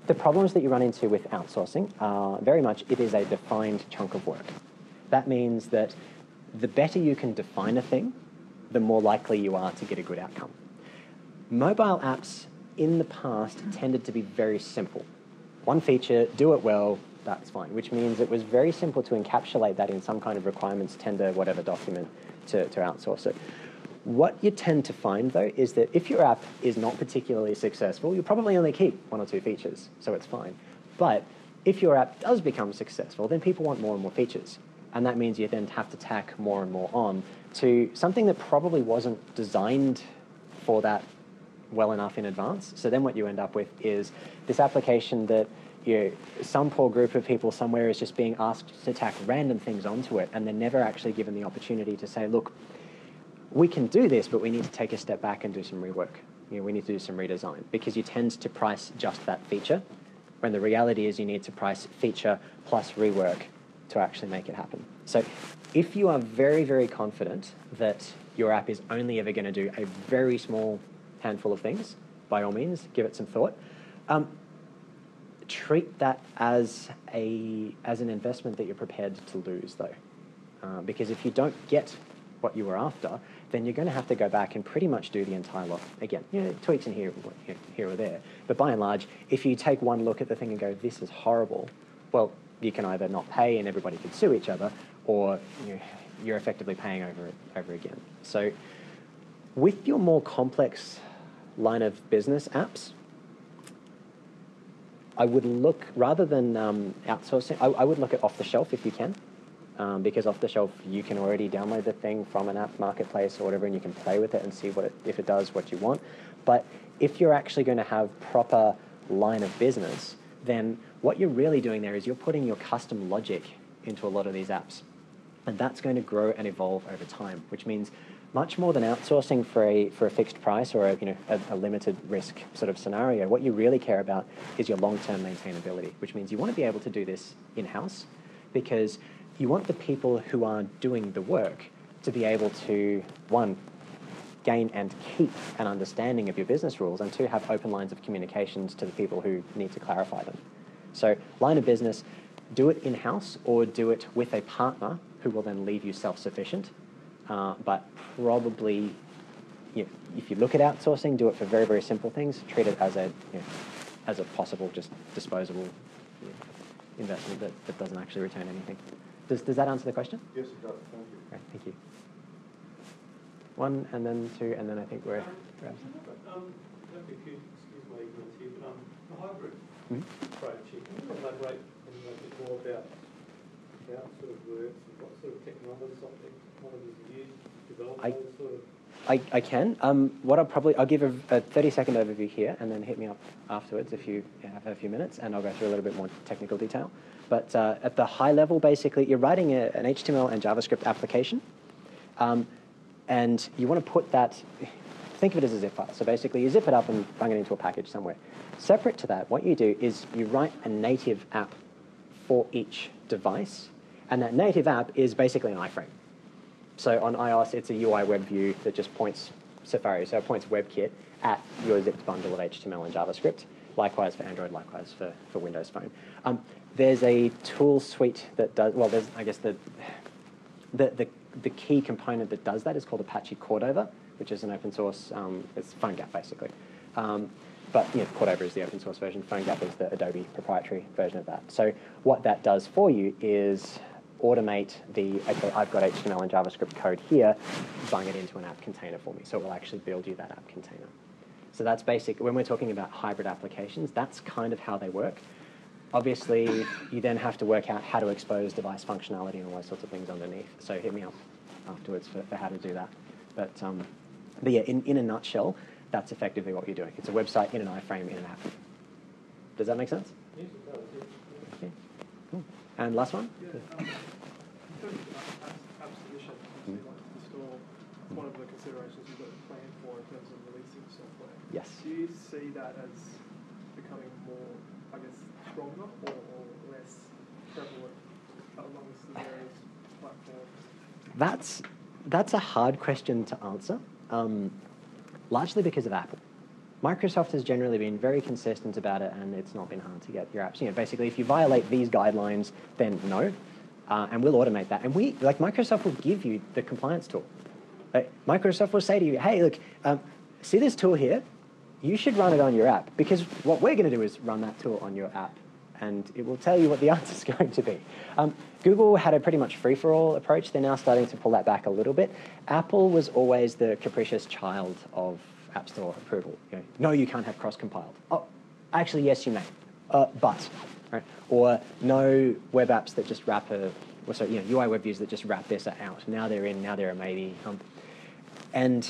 S2: the problems that you run into with outsourcing are very much it is a defined chunk of work. That means that the better you can define a thing, the more likely you are to get a good outcome. Mobile apps in the past tended to be very simple. One feature, do it well, that's fine, which means it was very simple to encapsulate that in some kind of requirements tender, whatever document to, to outsource it. What you tend to find though is that if your app is not particularly successful, you'll probably only keep one or two features, so it's fine. But if your app does become successful, then people want more and more features. And that means you then have to tack more and more on to something that probably wasn't designed for that well enough in advance. So then what you end up with is this application that you know, some poor group of people somewhere is just being asked to tack random things onto it, and they're never actually given the opportunity to say, look, we can do this, but we need to take a step back and do some rework. You know, we need to do some redesign because you tend to price just that feature, when the reality is you need to price feature plus rework to actually make it happen. So if you are very, very confident that your app is only ever going to do a very small handful of things, by all means, give it some thought. Um, treat that as a as an investment that you're prepared to lose, though, uh, because if you don't get what you were after, then you're going to have to go back and pretty much do the entire lot again. You know, tweaks in here, here or there, but by and large, if you take one look at the thing and go, "This is horrible," well, you can either not pay and everybody can sue each other, or you're effectively paying over it over again. So, with your more complex line of business apps, I would look rather than um, outsourcing. I, I, would look at off the shelf if you can, um, because off the shelf you can already download the thing from an app marketplace or whatever, and you can play with it and see what it, if it does what you want. But if you're actually going to have proper line of business, then what you're really doing there is you're putting your custom logic into a lot of these apps, and that's going to grow and evolve over time. Which means much more than outsourcing for a, for a fixed price or a, you know, a, a limited risk sort of scenario, what you really care about is your long-term maintainability, which means you want to be able to do this in-house because you want the people who are doing the work to be able to, one, gain and keep an understanding of your business rules, and two, have open lines of communications to the people who need to clarify them. So line of business, do it in-house or do it with a partner who will then leave you self-sufficient uh, but probably, you know, if you look at outsourcing, do it for very, very simple things. Treat it as a, you know, as a possible, just disposable you know, investment that, that doesn't actually return anything. Does, does that answer the question?
S4: Yes, it does. Thank you.
S2: Great, thank you. One, and then two, and then I think we're...
S5: Um, um, excuse my ignorance here, but um, the hybrid
S2: mm -hmm.
S5: approach, can you elaborate a little bit more about how sort of works and what sort of technology,
S2: I, I, I can. Um, what I'll probably, I'll give a, a 30 second overview here and then hit me up afterwards if you have a few minutes and I'll go through a little bit more technical detail. But uh, at the high level, basically, you're writing a, an HTML and JavaScript application um, and you want to put that, think of it as a zip file. So basically, you zip it up and bung it into a package somewhere. Separate to that, what you do is you write a native app for each device, and that native app is basically an iframe. So on iOS, it's a UI web view that just points Safari, so it points WebKit at your zipped bundle of HTML and JavaScript. Likewise for Android, likewise for, for Windows Phone. Um, there's a tool suite that does, well, there's, I guess, the, the, the, the, key component that does that is called Apache Cordova, which is an open source, um, it's PhoneGap basically. Um, but you know, Cordova is the open source version, PhoneGap is the Adobe proprietary version of that. So what that does for you is automate the, okay, I've got HTML and JavaScript code here, bung it into an app container for me. So it will actually build you that app container. So that's basic. When we're talking about hybrid applications, that's kind of how they work. Obviously, you then have to work out how to expose device functionality and all those sorts of things underneath. So hit me up afterwards for, for how to do that. But, um, but yeah, in, in a nutshell, that's effectively what you're doing. It's a website in an iframe in an app. Does that make sense?
S5: Yes, it does, yeah.
S2: Okay. Cool. And last one?
S3: Yeah, um, in terms of apps, apps edition, obviously, like the store, one of the considerations you've got to plan for in terms of releasing software.
S2: Yes.
S3: Do you see that as becoming more, I guess, stronger or, or less prevalent amongst the various platforms?
S2: That's, that's a hard question to answer, um, largely because of Apple. Microsoft has generally been very consistent about it, and it's not been hard to get your apps. You know, basically, if you violate these guidelines, then no, uh, and we'll automate that. And we, like Microsoft, will give you the compliance tool. Like, Microsoft will say to you, "Hey, look, um, see this tool here? You should run it on your app because what we're going to do is run that tool on your app, and it will tell you what the answer is going to be." Um, Google had a pretty much free-for-all approach. They're now starting to pull that back a little bit. Apple was always the capricious child of App Store approval. You know, no, you can't have cross-compiled. Oh, actually, yes, you may, uh, but, right? Or no web apps that just wrap a, or sorry, you know, UI web views that just wrap this out. Now they're in, now they're a maybe. Um, and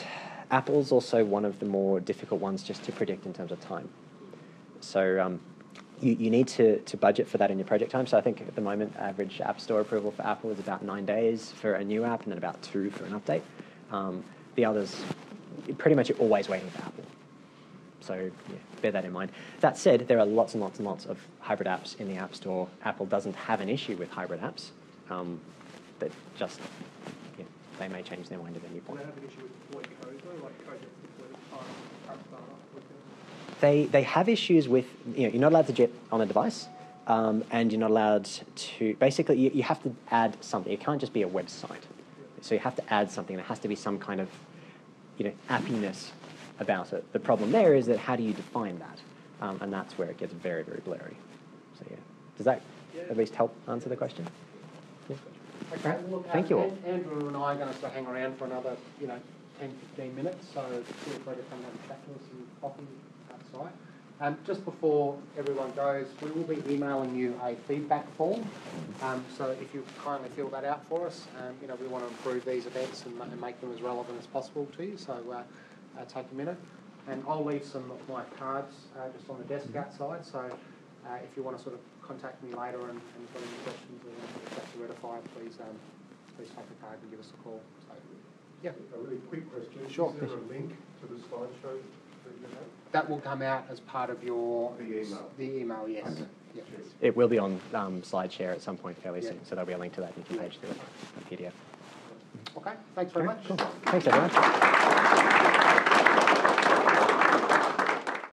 S2: Apple's also one of the more difficult ones just to predict in terms of time. So um, you, you need to, to budget for that in your project time. So I think at the moment, average App Store approval for Apple is about nine days for a new app and then about two for an update. Um, the others, pretty much you're always waiting for Apple. So yeah, bear that in mind. That said, there are lots and lots and lots of hybrid apps in the App Store. Apple doesn't have an issue with hybrid apps. Um, that just, yeah, they may change their mind at any point.
S3: they have an issue with deployed code though, like code that's deployed as part of app startup? for example?
S2: They, they have issues with, you know, you're not allowed to JIT on a device, um, and you're not allowed to, basically, you, you have to add something. It can't just be a website. So you have to add something. There has to be some kind of, you know, appiness about it. The problem there is that how do you define that? Um, and that's where it gets very, very blurry. So yeah, does that at least help answer the question? Yeah.
S1: Okay, well, look,
S2: Thank you all.
S1: Andrew and I are going to sort of hang around for another, you know, 10, 15 minutes, so feel free to come and chat to us and coffee outside. Um, just before everyone goes, we will be emailing you a feedback form. Um, so if you kindly fill that out for us, um, you know, we want to improve these events and, and make them as relevant as possible to you. So uh, uh, take a minute, and I'll leave some of my cards uh, just on the desk outside. So uh, if you want to sort of contact me later and, and got any questions or if that's to ratify, please um, please take the card and give us a call. So, yeah,
S4: A really quick question.
S1: Sure.
S4: Is there a link to the slideshow that you have?
S1: that will come out as part of your
S4: The email.
S1: The email, yes.
S4: Okay.
S1: Yeah.
S2: It will be on um, SlideShare at some point fairly
S1: Yeah.
S2: soon, so there'll be a link to that. and You page through it, a PDF.
S1: Okay, thanks very much.
S2: Thanks, everyone.